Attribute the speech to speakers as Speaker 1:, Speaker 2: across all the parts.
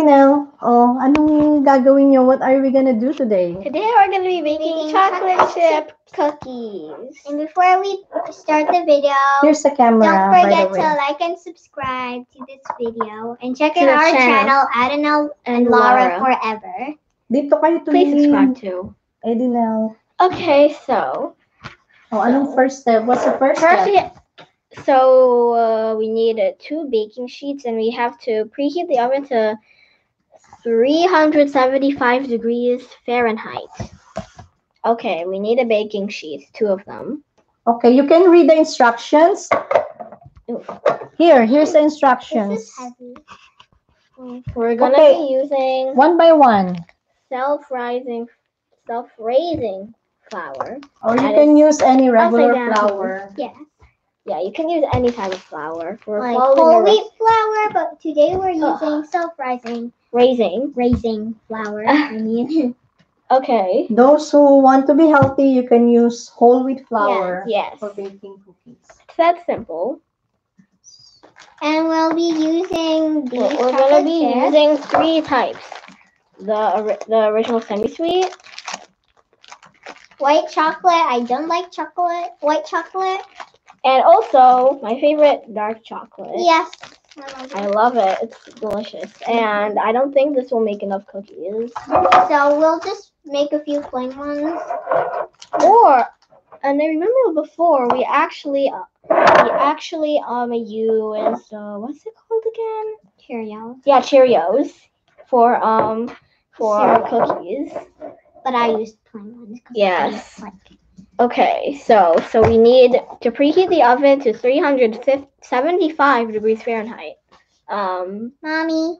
Speaker 1: Dinel, oh, anong gagawin nyo? What are we gonna do today?
Speaker 2: Today we're going to be making
Speaker 3: Making
Speaker 2: chocolate
Speaker 3: chocolate
Speaker 2: chip cookies.
Speaker 3: And before we start the video,
Speaker 1: Here's the camera,
Speaker 3: don't forget
Speaker 1: the
Speaker 3: to like and subscribe to this video and check
Speaker 2: To
Speaker 3: out
Speaker 2: the
Speaker 3: our
Speaker 2: channel.
Speaker 3: channel, Adenal and
Speaker 2: And
Speaker 3: Laura,
Speaker 2: Laura.
Speaker 3: Forever.
Speaker 1: Dito kayo
Speaker 2: Please subscribe
Speaker 1: tumingin.
Speaker 2: too.
Speaker 1: Eh, Dinel.
Speaker 2: Okay, so
Speaker 1: Oh, anong first step? What's the first,
Speaker 2: first,
Speaker 1: step?
Speaker 2: we, so uh, we need uh, two baking sheets, and we have to preheat the oven to 375 degrees Fahrenheit. Okay, we need a baking sheet, two of them.
Speaker 1: Okay, you can read the instructions. Here, here's the instructions.
Speaker 2: We're gonna
Speaker 1: Okay.
Speaker 2: be using
Speaker 1: One by one.
Speaker 2: self-rising, self-raising flour.
Speaker 1: Or you can use any regular flour.
Speaker 3: Yeah,
Speaker 2: Yeah, you can use any type of flour for
Speaker 3: like
Speaker 2: following
Speaker 3: whole wheat flour, but today we're
Speaker 2: Ugh.
Speaker 3: using self-rising
Speaker 2: raising.
Speaker 3: raising flour. I mean,
Speaker 2: Okay.
Speaker 1: Those who want to be healthy, you can use whole wheat flour
Speaker 2: Yes.
Speaker 1: for baking cookies.
Speaker 2: It's that simple.
Speaker 3: and we'll be using these
Speaker 2: We're, we're gonna be
Speaker 3: chips.
Speaker 2: using three types: the the original semi-sweet,
Speaker 3: white chocolate. I don't like chocolate. White chocolate.
Speaker 2: And also my favorite, dark chocolate.
Speaker 3: Yes. I
Speaker 2: love it. It's delicious, and I don't think this will make enough cookies.
Speaker 3: So we'll just make a few plain ones.
Speaker 2: Or, and I remember before we actually, uh, we actually um used uh, what's it called again?
Speaker 3: Cheerios.
Speaker 2: Yeah, Cheerios for um for
Speaker 3: Cereal.
Speaker 2: cookies.
Speaker 3: But I used plain ones.
Speaker 2: Yes.
Speaker 3: Like
Speaker 2: Okay, so so we need to preheat the oven to 375 degrees Fahrenheit. Um,
Speaker 3: Mommy,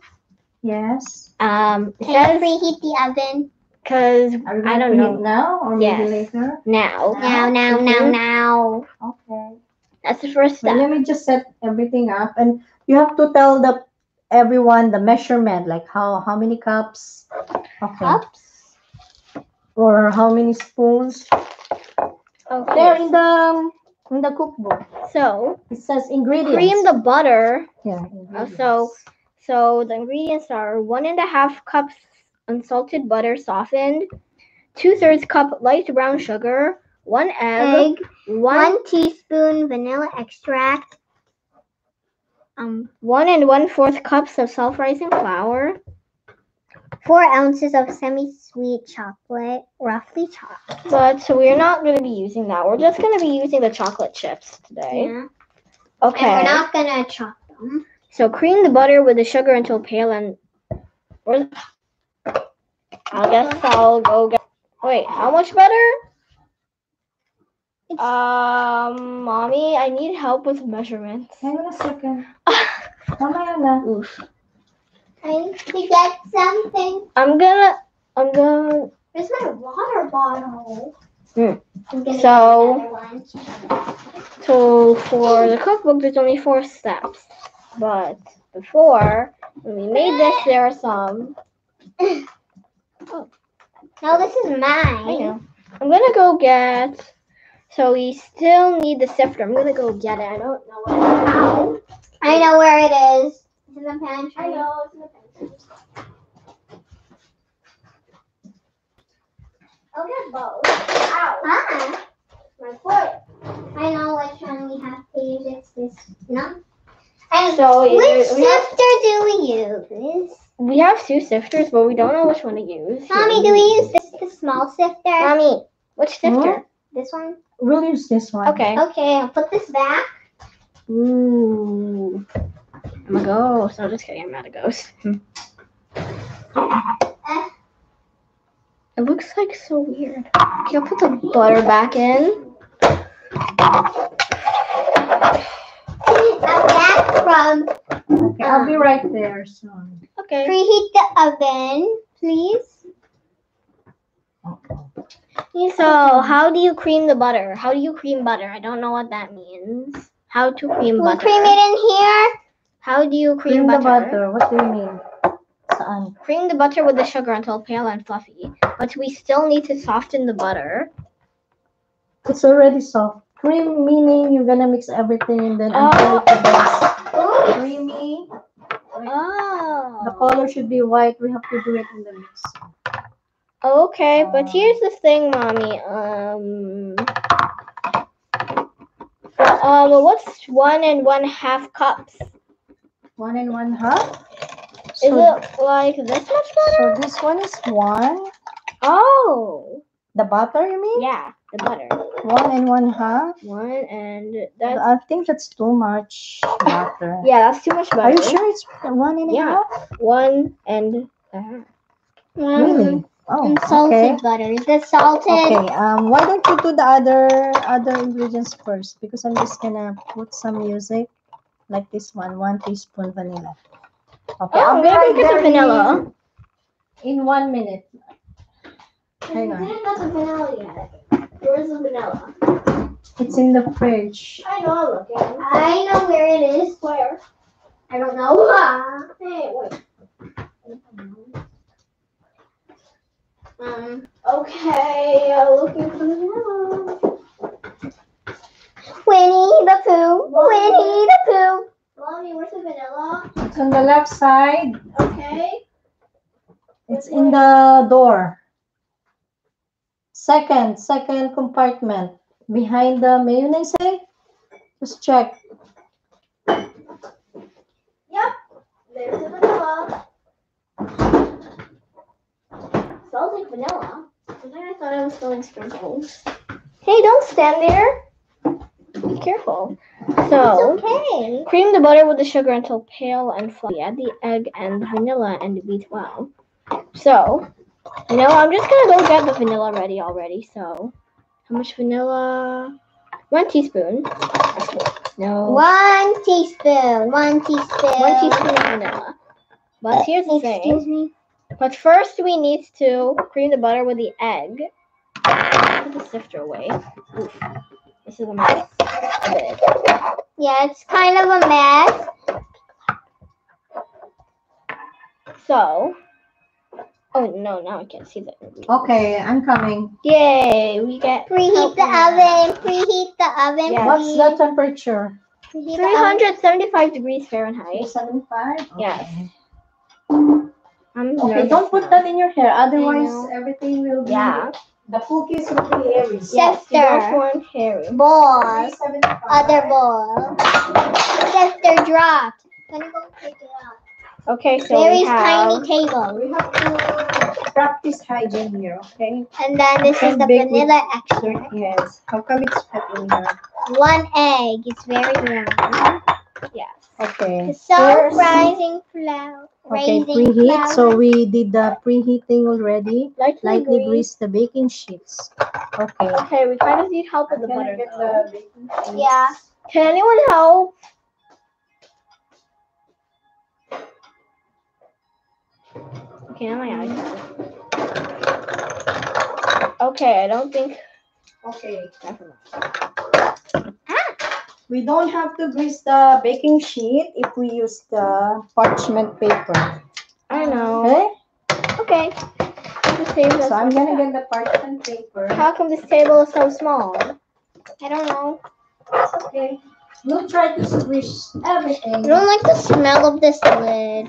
Speaker 1: Yes.
Speaker 2: um,
Speaker 3: can you
Speaker 2: says
Speaker 3: preheat the oven?
Speaker 2: because
Speaker 1: Are you
Speaker 2: I don't know
Speaker 1: now or maybe
Speaker 2: Yes.
Speaker 1: later?
Speaker 2: now.
Speaker 3: Now, now, now, now.
Speaker 1: Okay.
Speaker 2: That's the first
Speaker 1: Well,
Speaker 2: step.
Speaker 1: let me just set everything up, and you have to tell the everyone the measurement, like how how many cups, okay,
Speaker 3: Cups.
Speaker 1: or how many spoons. There
Speaker 2: Okay,
Speaker 1: in the in the cookbook,
Speaker 2: so
Speaker 1: it says ingredients.
Speaker 2: cream the butter.
Speaker 1: yeah.
Speaker 2: Also, so the ingredients are one and a half cups unsalted butter softened, two thirds cup light brown sugar, one egg,
Speaker 3: Egg.
Speaker 2: one
Speaker 3: One teaspoon vanilla extract. Um,
Speaker 2: one and one fourth cups of self-rising flour,
Speaker 3: four ounces of semi-sweet chocolate, roughly chopped.
Speaker 2: but so we're not going to be using that. We're just going to be using the chocolate chips today.
Speaker 3: Yeah. And
Speaker 2: Okay.
Speaker 3: we're not gonna chop them.
Speaker 2: So cream the butter with the sugar until pale and. I guess I'll go get. Wait, how much butter?
Speaker 3: It's-
Speaker 2: Um, mommy, I need help with measurements.
Speaker 1: Hang on a second. Mamaya na.
Speaker 2: Oof.
Speaker 3: I need to get something.
Speaker 2: I'm gonna. I'm gonna.
Speaker 3: Where's my water bottle?
Speaker 2: Hmm. So-
Speaker 3: get another one.
Speaker 2: So for the cookbook, there's only four steps, but before when we made this, there are some. Oh.
Speaker 3: No, this is mine.
Speaker 2: I know. I'm gonna go get. So we still need the sifter. I'm gonna go get it. I don't know where. it is.
Speaker 3: I know where it is. It's in the pantry.
Speaker 2: I know. it's in the pantry. I'll get both. Ow!
Speaker 3: Ah,
Speaker 2: My foot.
Speaker 3: I know which one we have to use. It's this. No. And
Speaker 2: So
Speaker 3: which
Speaker 2: either- we have,
Speaker 3: sifter do we use?
Speaker 2: we have two sifters, but we don't know which one to use.
Speaker 3: Mommy, do we use this the small sifter?
Speaker 2: Mommy, which sifter?
Speaker 3: This one?
Speaker 1: We'll use this one.
Speaker 2: Okay.
Speaker 3: Okay, I'll put this back.
Speaker 2: Ooh. I'm a ghost. No, just kidding. I'm not a ghost. It looks like so weird. Okay, I'll put the butter back in.
Speaker 3: I'm back from
Speaker 1: Okay, I'll be right there soon.
Speaker 2: Okay.
Speaker 3: preheat the oven, please.
Speaker 2: So, how do you cream the butter? How do you cream butter? I don't know what that means. How to cream
Speaker 3: We'll
Speaker 2: butter?
Speaker 3: cream it in here.
Speaker 2: How do you cream,
Speaker 1: Cream the
Speaker 2: butter?
Speaker 1: butter. What do you mean? Saan?
Speaker 2: Cream the butter with the sugar until pale and fluffy, but we still need to soften the butter.
Speaker 1: It's already soft. Cream meaning you're gonna mix everything and then
Speaker 2: Oh.
Speaker 1: until it becomes creamy.
Speaker 2: Oh.
Speaker 1: The color should be white, we have to do it in the mix.
Speaker 2: Okay, but
Speaker 1: Uh,
Speaker 2: here's the thing, mommy. Um, um, what's one and one half cups?
Speaker 1: One and one half.
Speaker 2: Is
Speaker 1: So,
Speaker 2: it like this much butter?
Speaker 1: so this one is one.
Speaker 2: Oh,
Speaker 1: The butter, you mean?
Speaker 2: yeah, the butter.
Speaker 1: One and one half.
Speaker 2: One and that's
Speaker 1: I think that's too much butter.
Speaker 2: yeah, that's too much butter.
Speaker 1: Are you sure it's one and a
Speaker 2: Yeah.
Speaker 1: half?
Speaker 2: One and a half.
Speaker 1: Really? Oh,
Speaker 3: And salted
Speaker 1: okay.
Speaker 3: butter. Is it salted?
Speaker 1: Okay. Um, why don't you do the other other ingredients first? Because I'm just gonna put some music, like this one, one teaspoon vanilla. Okay.
Speaker 2: Oh,
Speaker 1: I'll be
Speaker 2: maybe
Speaker 1: right
Speaker 2: get the
Speaker 1: there
Speaker 2: vanilla.
Speaker 1: In, in one minute. Hang on.
Speaker 2: got the vanilla yet. Where's the vanilla?
Speaker 1: It's in the fridge.
Speaker 2: I know I'm looking.
Speaker 3: I know where it is.
Speaker 2: Where?
Speaker 3: I don't know. Ah.
Speaker 2: Hey, wait. Um, okay, uh, looking for the vanilla.
Speaker 3: Winnie the Pooh. Winnie the Pooh.
Speaker 2: Mommy, where's the vanilla?
Speaker 1: It's on the left side.
Speaker 2: Okay.
Speaker 1: It's in the door. Second, second compartment. Behind the mayonnaise. Just check. Yep.
Speaker 2: There's the vanilla. Smells like vanilla. And then I thought I was smelling sprinkles. Hey, don't stand there. Be careful. So,
Speaker 3: okay.
Speaker 2: cream the butter with the sugar until pale and fluffy. Add the egg and the vanilla and beat well. So, you know, I'm just gonna go get the vanilla ready already. So, how much vanilla? One teaspoon. No.
Speaker 3: One teaspoon. One teaspoon.
Speaker 2: One teaspoon of vanilla. But here's the thing.
Speaker 3: Excuse me.
Speaker 2: But first we need to cream the butter with the egg. Put the sifter away. Oof. This is a mess.
Speaker 3: Yeah, it's kind of a mess.
Speaker 2: So. Oh no, now I can't see the ingredient.
Speaker 1: Okay, I'm coming.
Speaker 2: Yay, we get
Speaker 3: Preheat the oven. Preheat the oven.
Speaker 2: Yeah.
Speaker 1: What's the temperature?
Speaker 3: Preheat the oven.
Speaker 2: 375 degrees Fahrenheit.
Speaker 1: 75?
Speaker 2: Yes. I'm
Speaker 1: Okay, don't put
Speaker 2: now.
Speaker 1: that in your hair. Otherwise, everything will be.
Speaker 2: Yeah.
Speaker 1: The cookies will be hairy.
Speaker 2: Yes, you don't
Speaker 3: Sifter.
Speaker 2: want hairy.
Speaker 3: Ball.
Speaker 1: 375.
Speaker 3: Other ball. Sifter dropped. Can you go pick it up?
Speaker 2: Okay, so we
Speaker 3: Mary's
Speaker 2: have
Speaker 3: tiny table.
Speaker 1: We have to practice hygiene here, okay?
Speaker 3: And then this is the
Speaker 1: bake with-
Speaker 3: vanilla extract.
Speaker 1: Yes. How come it's hot in here?
Speaker 3: One egg. It's very round.
Speaker 2: yes.
Speaker 1: Okay.
Speaker 3: So
Speaker 2: First-
Speaker 3: rising flour.
Speaker 1: Okay, preheat. So we did the preheating already.
Speaker 2: Lightly,
Speaker 1: Lightly
Speaker 2: grease.
Speaker 1: grease the baking sheets. Okay.
Speaker 2: Okay, we kind of need help with the butter.
Speaker 1: get the.
Speaker 3: Yeah.
Speaker 2: Can anyone help? Okay, now my eyes. Okay, I don't think.
Speaker 1: Okay.
Speaker 2: Never mind.
Speaker 1: We don't have to grease the baking sheet if we use the parchment paper.
Speaker 2: I know.
Speaker 1: Okay?
Speaker 2: Okay. This table
Speaker 1: So I'm gonna get the parchment paper.
Speaker 2: How come this table is so small?
Speaker 3: I don't know.
Speaker 1: It's okay. We'll try to squish everything.
Speaker 3: I don't like the smell of this lid.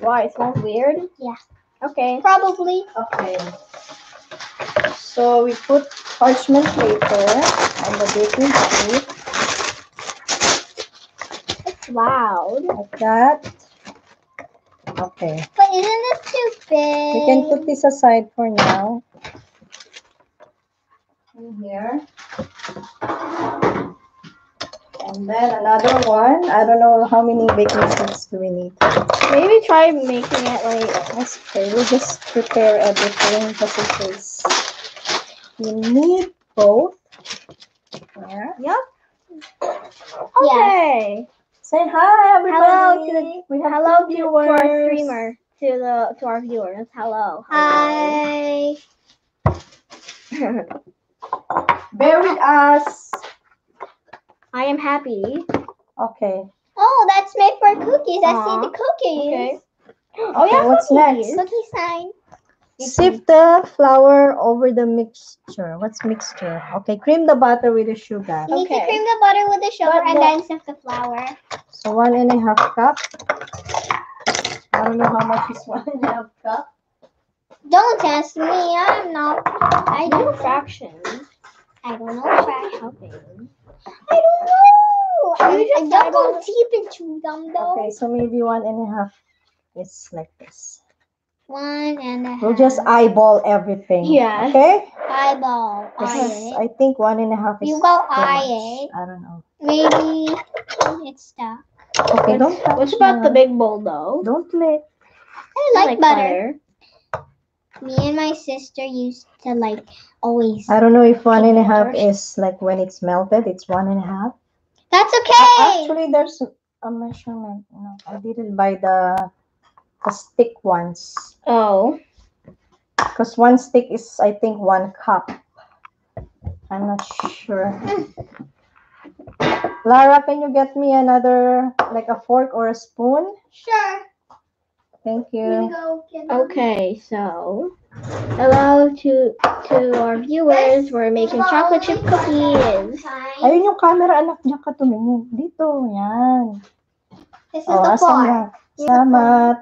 Speaker 2: Why? It smells weird?
Speaker 3: Yeah.
Speaker 2: Okay.
Speaker 3: Probably.
Speaker 1: Okay. So we put parchment paper on the baking sheet
Speaker 2: It's loud.
Speaker 1: like that. Okay.
Speaker 3: But isn't this too big?
Speaker 1: We can put this aside for now. In here. And then another one. I don't know how many baking sheets do we need.
Speaker 2: Maybe try making it like.
Speaker 1: That's okay. We'll just prepare everything just in case. You need both. There.
Speaker 2: Okay.
Speaker 1: Say hi, everybody.
Speaker 2: Hello to the
Speaker 1: we have
Speaker 2: hello to, our streamer. To the to our viewers. Hello.
Speaker 3: Hi.
Speaker 2: Hello.
Speaker 1: Bear with us.
Speaker 2: I am happy.
Speaker 1: Okay.
Speaker 3: Oh, that's made for cookies. I see the cookies.
Speaker 2: Okay. Oh
Speaker 1: Okay,
Speaker 2: yeah.
Speaker 1: what's next?
Speaker 3: Cookie sign.
Speaker 1: Sift the flour over the mixture. What's mixture? Okay, cream the butter with the sugar.
Speaker 3: You need to
Speaker 2: Okay.
Speaker 3: cream the butter with the sugar
Speaker 2: But
Speaker 3: and
Speaker 2: the-
Speaker 3: then sift the flour.
Speaker 1: So one and a half cup. I don't know how much is one and a half cup.
Speaker 3: Don't test me. I'm not. I
Speaker 2: I know
Speaker 3: don't.
Speaker 2: fractions.
Speaker 3: I don't know. Try
Speaker 2: Helping.
Speaker 3: I don't know.
Speaker 2: Should
Speaker 3: I,
Speaker 2: we just
Speaker 3: I don't go deep into them though.
Speaker 1: Okay, so maybe one and a half is like this.
Speaker 3: One and a half.
Speaker 1: We'll just eyeball everything.
Speaker 2: Yeah.
Speaker 1: Okay?
Speaker 3: eyeball.
Speaker 1: Because
Speaker 3: Eye
Speaker 1: I think one and a half is
Speaker 3: You go
Speaker 1: too
Speaker 3: eye.
Speaker 1: I don't know.
Speaker 3: Maybe it's stuck.
Speaker 1: Okay, don't touch
Speaker 2: What about the big bowl though?
Speaker 1: Don't lick.
Speaker 3: I like, butter. Me and my sister used to like always.
Speaker 1: I don't know if one and a half
Speaker 3: Butter.
Speaker 1: is like when it's melted, it's one and a half.
Speaker 3: That's
Speaker 1: A-
Speaker 3: okay.
Speaker 1: Actually, there's a measurement. No, I didn't buy the the stick ones.
Speaker 2: Oh.
Speaker 1: Because one stick is, I think, one cup. I'm not sure. Lara, can you get me another, like a fork or a spoon?
Speaker 3: Sure.
Speaker 1: Thank you.
Speaker 3: go.
Speaker 2: Okay, so hello to to our viewers. We're making chocolate chip cookies.
Speaker 1: Ayun yung camera, anak niya ka tumingin. Dito, yan.
Speaker 3: This is
Speaker 1: Oh,
Speaker 3: the
Speaker 1: asan
Speaker 3: fork.
Speaker 1: Salamat.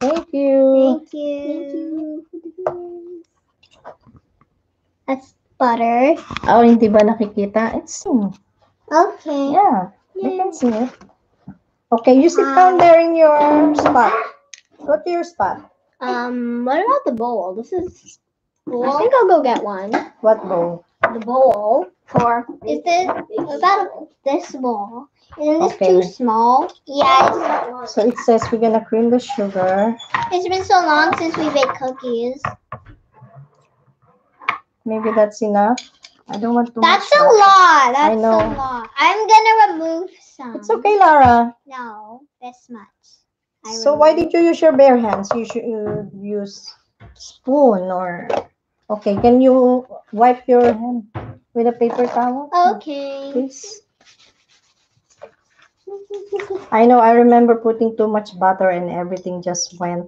Speaker 1: Thank you.
Speaker 3: Thank you. That's butter.
Speaker 1: Oh, hindi ba nakikita? It's,
Speaker 3: Okay.
Speaker 1: yeah, you can see it. Okay, you sit down there in your spot. Go to your spot.
Speaker 2: Um, what about the bowl? This is. Bowl? I think I'll go get one.
Speaker 1: What bowl?
Speaker 2: The bowl for.
Speaker 3: Is this about this small? Isn't this
Speaker 1: Okay.
Speaker 3: too small? Yeah,
Speaker 1: So it says we're gonna cream the sugar.
Speaker 3: it's, been so long since we baked cookies.
Speaker 1: Maybe that's enough. I don't want too
Speaker 3: That's a lot. That's a
Speaker 1: know.
Speaker 3: lot. I'm gonna remove some.
Speaker 1: It's okay, Lara.
Speaker 3: No, this much. I
Speaker 1: So why did you use your bare hands? You should you use spoon or okay. Can you wipe your hand with a paper towel?
Speaker 3: Okay.
Speaker 1: Please. I know. I remember putting too much butter and everything just went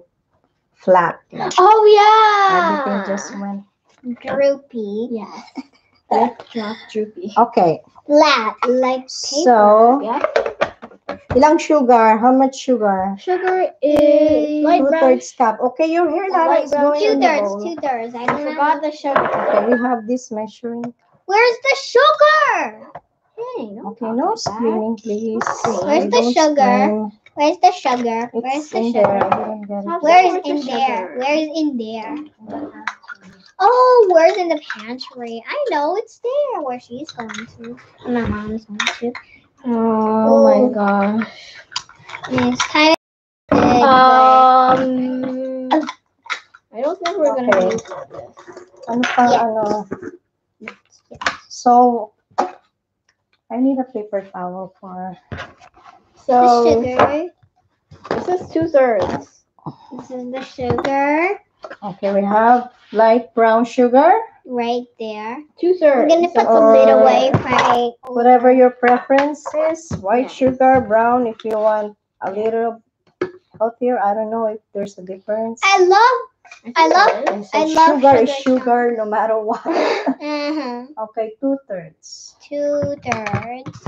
Speaker 1: flat. Like,
Speaker 2: Oh yeah.
Speaker 1: Everything just went.
Speaker 3: Droopy.
Speaker 2: Lip drop droopy.
Speaker 1: Okay.
Speaker 3: Flat, like paper.
Speaker 1: So,
Speaker 2: Yeah.
Speaker 1: Ilang sugar? How much sugar?
Speaker 2: Sugar is light
Speaker 1: Two
Speaker 2: brown.
Speaker 1: thirds cup. Okay, your hair, Lara, is going
Speaker 3: two
Speaker 1: in the
Speaker 3: thirds, two thirds. I
Speaker 2: I
Speaker 3: don't
Speaker 2: forgot
Speaker 3: know.
Speaker 2: the sugar.
Speaker 1: Okay, we have this measuring.
Speaker 3: Where's the sugar?
Speaker 2: Hey, don't
Speaker 1: Okay, no
Speaker 2: like
Speaker 1: screaming, please.
Speaker 3: Where's the
Speaker 1: Don't
Speaker 3: sugar?
Speaker 1: scream.
Speaker 3: Where's the sugar? Where's the
Speaker 1: in there.
Speaker 3: sugar?
Speaker 1: I didn't get it.
Speaker 3: Where's
Speaker 2: Where's
Speaker 3: in there? Where's in there? Oh, where's in the pantry? I know it's there. Where she's going to. And my mom's going to.
Speaker 2: Oh my
Speaker 3: Oh.
Speaker 2: gosh.
Speaker 3: It's kind of big.
Speaker 2: Um, I don't think we're gonna
Speaker 1: Okay.
Speaker 2: use this.
Speaker 1: Ano pa,
Speaker 3: Yeah.
Speaker 1: ano? So, I need a paper towel for,
Speaker 3: the
Speaker 2: So
Speaker 3: sugar.
Speaker 2: this is two thirds.
Speaker 3: This is the sugar
Speaker 1: okay, we have light brown sugar,
Speaker 3: right there.
Speaker 2: Two thirds.
Speaker 3: I'm gonna put the
Speaker 1: Or-
Speaker 3: lid away right.
Speaker 1: whatever your preference is, white sugar, brown if you want a little healthier. I don't know if there's a difference.
Speaker 3: I love. I love-
Speaker 1: so
Speaker 3: I love
Speaker 1: sugar is
Speaker 3: sugar
Speaker 1: sugar no matter what.
Speaker 3: uh
Speaker 1: okay, two thirds.
Speaker 3: Two thirds.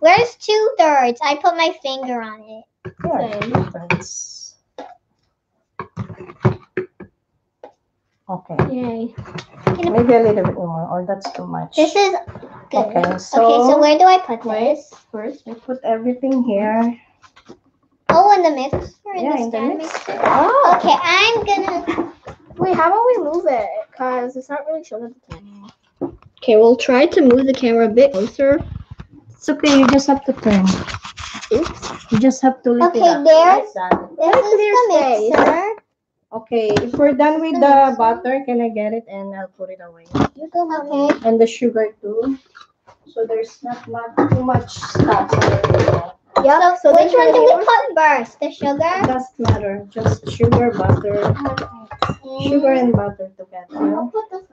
Speaker 3: Where's two thirds? I put my finger on it.
Speaker 1: Yeah, two thirds. Okay,
Speaker 2: Yay.
Speaker 1: maybe a little bit more, or that's too much.
Speaker 3: This is good.
Speaker 1: Okay,
Speaker 3: Okay,
Speaker 1: so,
Speaker 3: so where do I put
Speaker 2: Wait.
Speaker 3: this?
Speaker 2: First.
Speaker 1: I put everything here.
Speaker 3: Oh, in the mixer. In
Speaker 1: Yeah,
Speaker 3: the
Speaker 1: in the
Speaker 3: stand
Speaker 1: mixer.
Speaker 3: mixer.
Speaker 2: Oh.
Speaker 3: Okay, I'm gonna.
Speaker 2: Wait, how about we move it? Cause it's not really showing the camera. Okay, we'll try to move the camera a bit closer.
Speaker 1: It's okay, you just have to turn.
Speaker 2: Oops.
Speaker 1: You just have to lift
Speaker 3: Okay,
Speaker 1: it up.
Speaker 3: there's-
Speaker 1: like that.
Speaker 3: This is the
Speaker 2: space.
Speaker 3: Mixer.
Speaker 1: Okay, if we're done with the butter, can I get it and I'll put it away?
Speaker 3: You go, okay.
Speaker 1: And the sugar too. So there's not much, too much stuff. So
Speaker 2: Yep.
Speaker 3: So,
Speaker 2: then
Speaker 3: which one do we put first? The
Speaker 1: it
Speaker 3: sugar.
Speaker 1: doesn't matter. Just sugar, butter,
Speaker 3: Okay.
Speaker 1: sugar and butter
Speaker 2: I'll
Speaker 1: together.
Speaker 2: put this.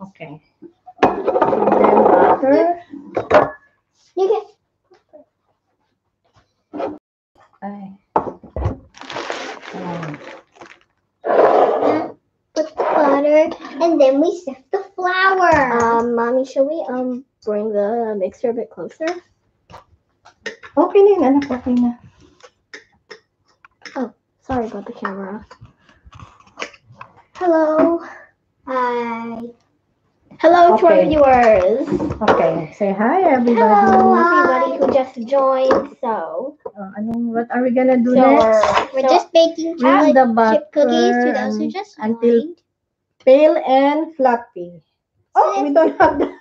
Speaker 1: Okay. And then butter.
Speaker 3: You get.
Speaker 1: Ay. Um,
Speaker 3: Put the butter, and then we sift the flour.
Speaker 2: Um, mommy, should we um bring the mixer a bit closer?
Speaker 1: Okay na yun, anak. Okay na.
Speaker 2: Sorry about the camera. Hello.
Speaker 3: Hi.
Speaker 2: Hello to our
Speaker 1: Okay.
Speaker 2: viewers.
Speaker 1: Okay, say hi everybody.
Speaker 2: Hello,
Speaker 3: Hi.
Speaker 2: everybody who just joined. So,
Speaker 1: Uh, anong, what are we gonna do
Speaker 2: so
Speaker 1: next?
Speaker 3: We're
Speaker 2: so-
Speaker 3: just baking chocolate chip cookies to
Speaker 1: butter
Speaker 3: those just
Speaker 1: until-
Speaker 3: joined.
Speaker 1: Pale and fluffy. Oh, we don't have the,
Speaker 3: We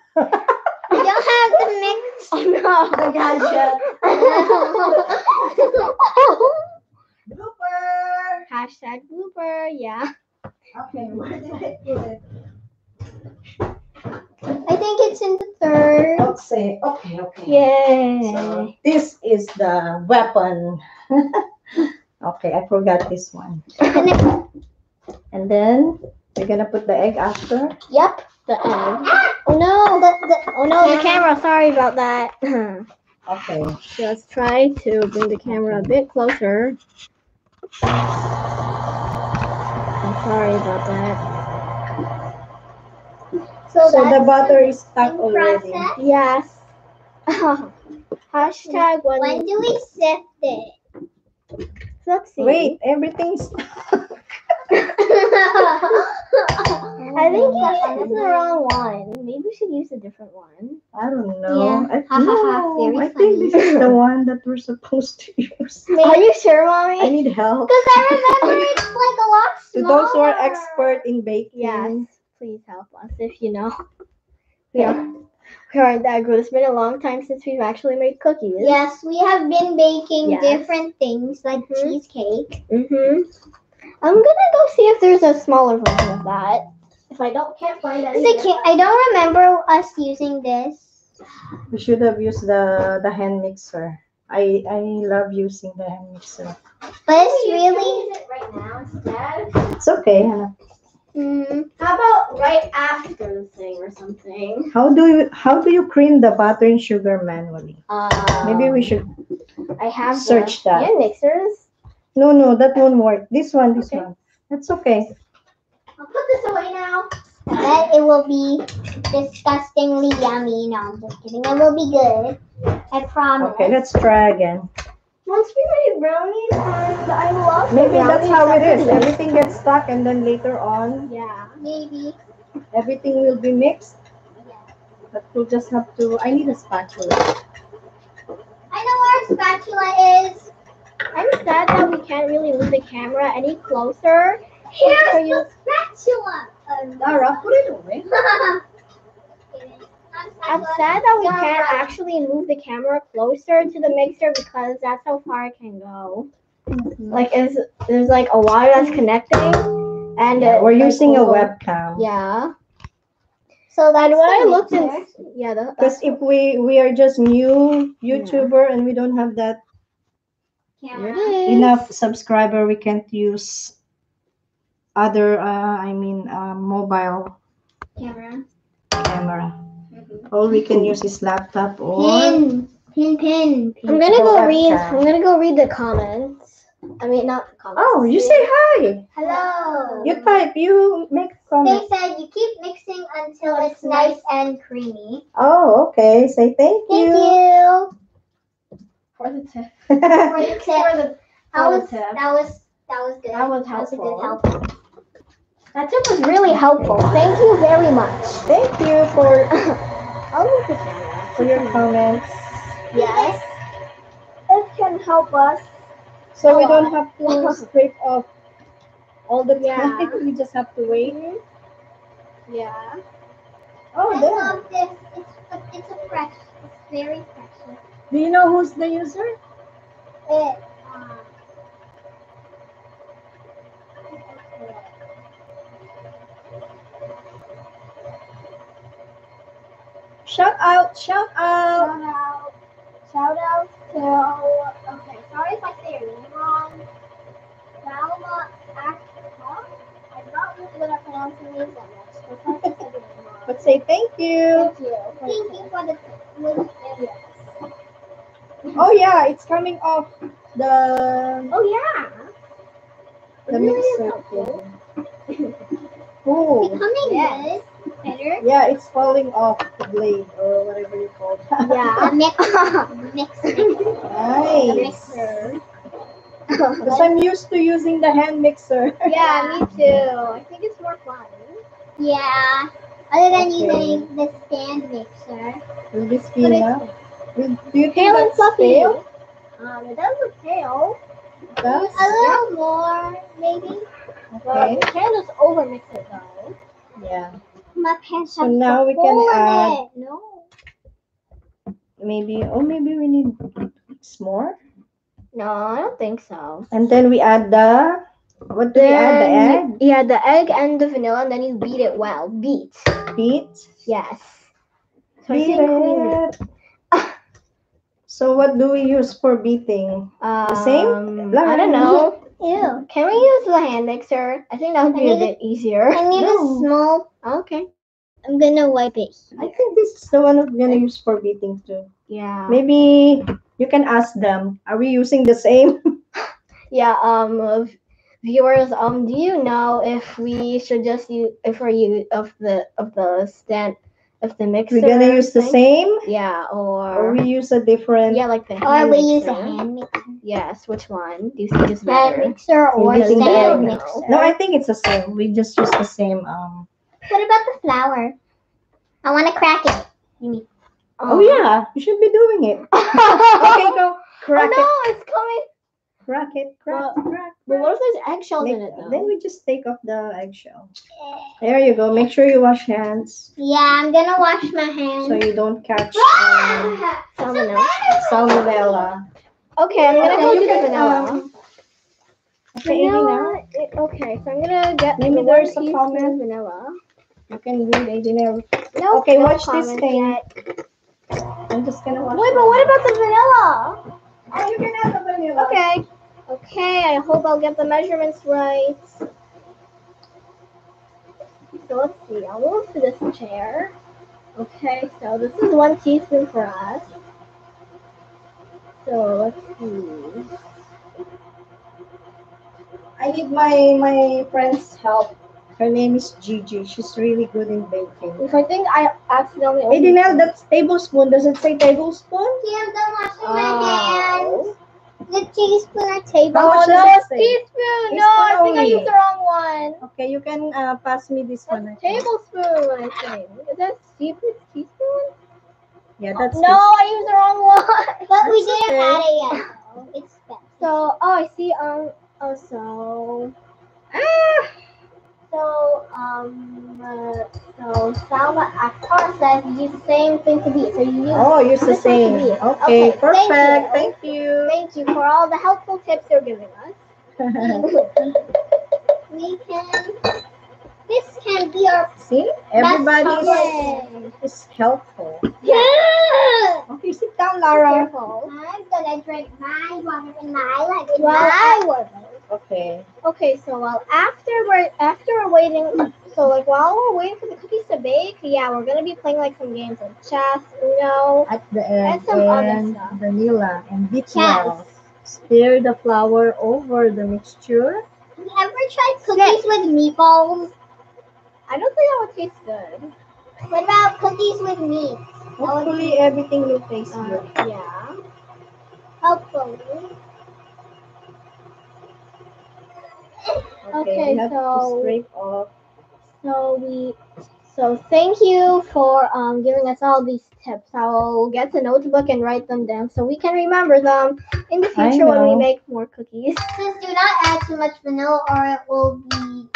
Speaker 3: don't have the mix.
Speaker 2: Oh no!
Speaker 1: the gadget. Blooper.
Speaker 2: Hashtag blooper. Yeah.
Speaker 1: Okay, where did I put it?
Speaker 3: I think it's in the third.
Speaker 1: Okay, okay, okay.
Speaker 2: Yay!
Speaker 1: So this is the weapon. okay, I forgot this one.
Speaker 3: And then,
Speaker 1: And then we're gonna put the egg after.
Speaker 2: Yep. The egg.
Speaker 3: oh no, the, the,
Speaker 2: Oh no, the camera. Sorry about that.
Speaker 1: Okay.
Speaker 2: Let's try to bring the camera a bit closer. I'm sorry about that.
Speaker 3: So,
Speaker 1: So the butter is stuck already.
Speaker 3: process.
Speaker 2: Yes. Hashtag when,
Speaker 3: When do we sift it?
Speaker 2: let's see.
Speaker 1: Wait, everything's
Speaker 2: I think this is the wrong one. Maybe we should use a different one.
Speaker 1: I don't know.
Speaker 3: Yeah.
Speaker 1: I,
Speaker 3: Ha, ha, ha.
Speaker 1: no,
Speaker 3: Very
Speaker 1: I think this is the one that we're supposed to use.
Speaker 2: Are you sure, mommy?
Speaker 1: I need help.
Speaker 3: Because I remember it's like a lot
Speaker 1: To those who are expert in baking.
Speaker 2: Yes. Please help us if you know. We are, we aren't that good. It's been a long time since we've actually made cookies.
Speaker 3: Yes, we have been baking
Speaker 2: Yes.
Speaker 3: different things like
Speaker 2: Mhm.
Speaker 3: cheesecake.
Speaker 2: Mm-hmm. I'm gonna go see if there's a smaller version of that. If I don't can't find
Speaker 3: Cause I can't. I don't remember us using this.
Speaker 1: We should have used the the hand mixer. I I love using the hand mixer.
Speaker 3: But it's really.
Speaker 2: it right now instead.
Speaker 1: It's okay. Hannah.
Speaker 3: Mm,
Speaker 2: How about right after the thing or something?
Speaker 1: How do you how do you cream the butter and sugar manually?
Speaker 2: Uh,
Speaker 1: Maybe we should.
Speaker 2: I have
Speaker 1: search
Speaker 2: the
Speaker 1: that.
Speaker 2: hand mixers.
Speaker 1: No, no, that won't work. This one, this
Speaker 2: Okay.
Speaker 1: one. That's okay.
Speaker 2: I'll put this away now.
Speaker 3: I bet it will be disgustingly yummy. No, I'm just kidding. It will be good. I promise.
Speaker 1: Okay, let's try again.
Speaker 2: Once we made brownies, and I love
Speaker 1: Maybe that's how it is. Everything gets stuck, and then later on,
Speaker 2: Yeah.
Speaker 3: Maybe.
Speaker 1: everything will be mixed. But we'll just have to. I need a spatula.
Speaker 3: I know where a spatula is.
Speaker 2: I'm sad that we can't really move the camera any closer.
Speaker 3: Here's the spatula.
Speaker 1: Lara, put it away.
Speaker 2: I'm sad that we can't actually move the camera closer to the mixer because that's how far it can go. Like, is there's like a wire that's connecting, and
Speaker 1: Yeah, we're
Speaker 2: like,
Speaker 1: using a webcam.
Speaker 2: Yeah.
Speaker 3: So that's
Speaker 2: And when I looked in, yeah,
Speaker 1: Because if we we are just new YouTuber and we don't have that
Speaker 2: here
Speaker 3: camera.
Speaker 1: enough subscriber, we can't use other. Uh, I mean, uh, mobile
Speaker 3: Camera.
Speaker 1: camera. All we can use is laptop or
Speaker 3: Pin. Pin, pin, pin.
Speaker 2: I'm gonna go
Speaker 1: Webcam.
Speaker 2: read. I'm gonna go read the comments. I mean, not the comments.
Speaker 1: Oh, you say hi.
Speaker 3: Hello.
Speaker 1: You type. You make comments.
Speaker 3: They
Speaker 1: comment.
Speaker 3: said you keep mixing until it's nice and creamy.
Speaker 1: Oh, okay. Say thank
Speaker 3: Thank
Speaker 1: you.
Speaker 3: Thank you.
Speaker 2: for the tip.
Speaker 3: For the tip.
Speaker 2: For the
Speaker 3: That was
Speaker 2: tip.
Speaker 3: that was that was good.
Speaker 2: That was
Speaker 3: a good
Speaker 2: helpful.
Speaker 3: help.
Speaker 2: That tip was really helpful. Thank you very much.
Speaker 1: thank you for
Speaker 2: I'll move the camera.
Speaker 1: for your comments.
Speaker 2: Yes. It can help us.
Speaker 1: So we don't have to scrape off all the
Speaker 2: Yeah.
Speaker 1: time. We just have to wait.
Speaker 2: Yeah.
Speaker 1: Oh,
Speaker 3: I
Speaker 1: there.
Speaker 3: love this. It's a, it's a fresh. It's very precious.
Speaker 1: Do you know who's the user?
Speaker 3: It. Um,
Speaker 1: Shout out! Shout out!
Speaker 2: Shout out. Shout out to. Okay, sorry if I say your name wrong. Salma Akha. I'm not really good at pronouncing names that much, so sorry if I said your name wrong.
Speaker 1: But say thank you.
Speaker 2: Thank you.
Speaker 3: thank you for the little
Speaker 2: Yes.
Speaker 1: Oh yeah, it's coming off the
Speaker 2: Oh yeah.
Speaker 1: the
Speaker 2: Really
Speaker 1: mixer. Oh,
Speaker 3: becoming
Speaker 2: Yes.
Speaker 3: good. Better.
Speaker 1: yeah, it's falling off the blade or whatever you call it.
Speaker 2: Yeah.
Speaker 3: A mix. mix. mix.
Speaker 2: The
Speaker 1: nice.
Speaker 2: mixer.
Speaker 1: Because I'm used to using the hand mixer.
Speaker 2: yeah, me too. I think it's more fun.
Speaker 3: Yeah. Other than
Speaker 1: Okay.
Speaker 3: using the stand mixer.
Speaker 1: Will this be
Speaker 2: But it's
Speaker 1: enough? Will- Do you think
Speaker 2: pale and
Speaker 1: that's
Speaker 2: fluffy.
Speaker 1: pale?
Speaker 2: Um, it does look pale.
Speaker 1: Does?
Speaker 3: A little more, maybe.
Speaker 2: But
Speaker 1: Okay.
Speaker 2: you can't just overmix it though.
Speaker 1: Yeah.
Speaker 3: My pants
Speaker 1: So now we can add-
Speaker 3: No.
Speaker 1: Maybe. Oh, maybe we need some more.
Speaker 2: No, I don't think so.
Speaker 1: And then we add the. What do we add? The egg?
Speaker 2: Yeah, the egg and the vanilla, and then you beat it well. Beat.
Speaker 1: Beat.
Speaker 2: Yes. So
Speaker 1: Beat it. So what do we use for beating?
Speaker 2: um,
Speaker 1: same?
Speaker 2: I don't know.
Speaker 3: Ew.
Speaker 2: Can we use the hand mixer? I think that would
Speaker 3: I
Speaker 2: be a bit easier.
Speaker 3: I need
Speaker 1: No.
Speaker 3: a small.
Speaker 2: Okay.
Speaker 3: I'm gonna wipe it.
Speaker 1: I think this is the one we're gonna use for beating too.
Speaker 2: Yeah.
Speaker 1: Maybe you can ask them. Are we using the same?
Speaker 2: Yeah. Um, viewers. Um, do you know if we should just use if we're use of the of the stand of the mixer?
Speaker 1: We're gonna use the
Speaker 2: thing?
Speaker 1: same,
Speaker 2: Yeah.
Speaker 1: or
Speaker 2: Or
Speaker 1: we use a different.
Speaker 2: yeah, like the
Speaker 3: Or
Speaker 2: hand
Speaker 3: we use a
Speaker 2: mixer.
Speaker 3: hand mixer.
Speaker 2: Yes. Which one do you think is
Speaker 3: Hand
Speaker 2: better?
Speaker 3: mixer or
Speaker 1: the
Speaker 3: stand
Speaker 1: egg.
Speaker 3: mixer.
Speaker 1: No, I think it's the same. We just use the same. Um.
Speaker 3: What about the flour? I want to crack it.
Speaker 1: Oh yeah, you should be doing it. Okay,
Speaker 2: okay.
Speaker 1: go
Speaker 2: Oh
Speaker 1: crack
Speaker 2: no,
Speaker 1: it,
Speaker 2: it's coming.
Speaker 1: Crack it, crack, crack.
Speaker 2: But
Speaker 1: crack.
Speaker 2: what if there's eggshells
Speaker 1: Make-
Speaker 2: in it though?
Speaker 1: then we just take off the eggshell. There you go. Make sure you wash hands
Speaker 3: Yeah, I'm gonna wash my hands.
Speaker 1: so you don't catch um,
Speaker 2: Salmonella.
Speaker 1: salmonella.
Speaker 2: Okay, I'm gonna
Speaker 1: Okay,
Speaker 2: go
Speaker 1: you
Speaker 2: do the vanilla.
Speaker 1: um, Okay,
Speaker 2: vanilla. it- okay, so I'm gonna get
Speaker 1: Maybe
Speaker 2: the
Speaker 1: there's
Speaker 2: one
Speaker 1: a comment.
Speaker 2: vanilla.
Speaker 1: you can read Amy now.
Speaker 2: No,
Speaker 1: Okay,
Speaker 2: no
Speaker 1: watch this thing.
Speaker 2: yet.
Speaker 1: I'm just gonna wash.
Speaker 2: Wait, but what about the vanilla?
Speaker 1: Oh, you can add the vanilla.
Speaker 2: Okay. Okay, I hope I'll get the measurements right. So let's see, I'll move to this chair. Okay, so this is one teaspoon for us. So let's see.
Speaker 1: I need my my friend's help. Her name is Gigi. She's really good in baking.
Speaker 2: If I think I accidentally
Speaker 1: Hey,
Speaker 2: opened
Speaker 1: Dinel, that's tablespoon. Does it say tablespoon?
Speaker 3: Yeah, I'm done my
Speaker 2: Oh.
Speaker 3: hands. The teaspoon or table.
Speaker 1: How
Speaker 2: Oh no, it's teaspoon.
Speaker 1: Teaspoon
Speaker 2: No, I think I used the wrong one.
Speaker 1: Okay, you can uh, pass me this one. I
Speaker 2: That's
Speaker 1: think.
Speaker 2: tablespoon, I think. Is that teaspoon? Teaspoon?
Speaker 1: Yeah, that's
Speaker 2: no, I used the wrong one.
Speaker 3: But we didn't
Speaker 1: okay.
Speaker 3: add it yet. It's better.
Speaker 2: So, oh, I see. Um, oh, so, ah, so, um, uh, so Salma Akhtar says use the same thing to beat. So you use.
Speaker 1: Oh, use the
Speaker 2: this one to
Speaker 1: same. Okay,
Speaker 2: Okay,
Speaker 1: perfect.
Speaker 2: thank
Speaker 1: Thank you.
Speaker 2: Thank you for all the helpful tips you're giving us.
Speaker 3: We can. This can be our.
Speaker 1: See, everybody
Speaker 3: chocolate.
Speaker 1: is helpful.
Speaker 3: Yeah.
Speaker 1: Okay, sit down, Lara.
Speaker 3: I'm gonna drink my water in my like my water.
Speaker 1: Okay.
Speaker 2: Okay, so well, after we're after we're waiting, so like while we're waiting for the cookies to bake, yeah, we're gonna be playing like some games like chess, Uno.
Speaker 1: At the end,
Speaker 2: And some other stuff.
Speaker 1: vanilla and beat
Speaker 3: Yes.
Speaker 1: Stir the flour over the mixture.
Speaker 3: Have you ever tried cookies with meatballs?
Speaker 2: I don't think that would taste good.
Speaker 3: What about cookies with meat?
Speaker 1: Hopefully, everything will taste
Speaker 2: Uh,
Speaker 1: good.
Speaker 2: yeah.
Speaker 3: Hopefully.
Speaker 2: Okay,
Speaker 1: we have
Speaker 2: so-
Speaker 1: to scrape off.
Speaker 2: So we, so thank you for um giving us all these tips. I'll get the notebook and write them down so we can remember them in the future when we make more cookies.
Speaker 3: Just do not add too much vanilla or it will be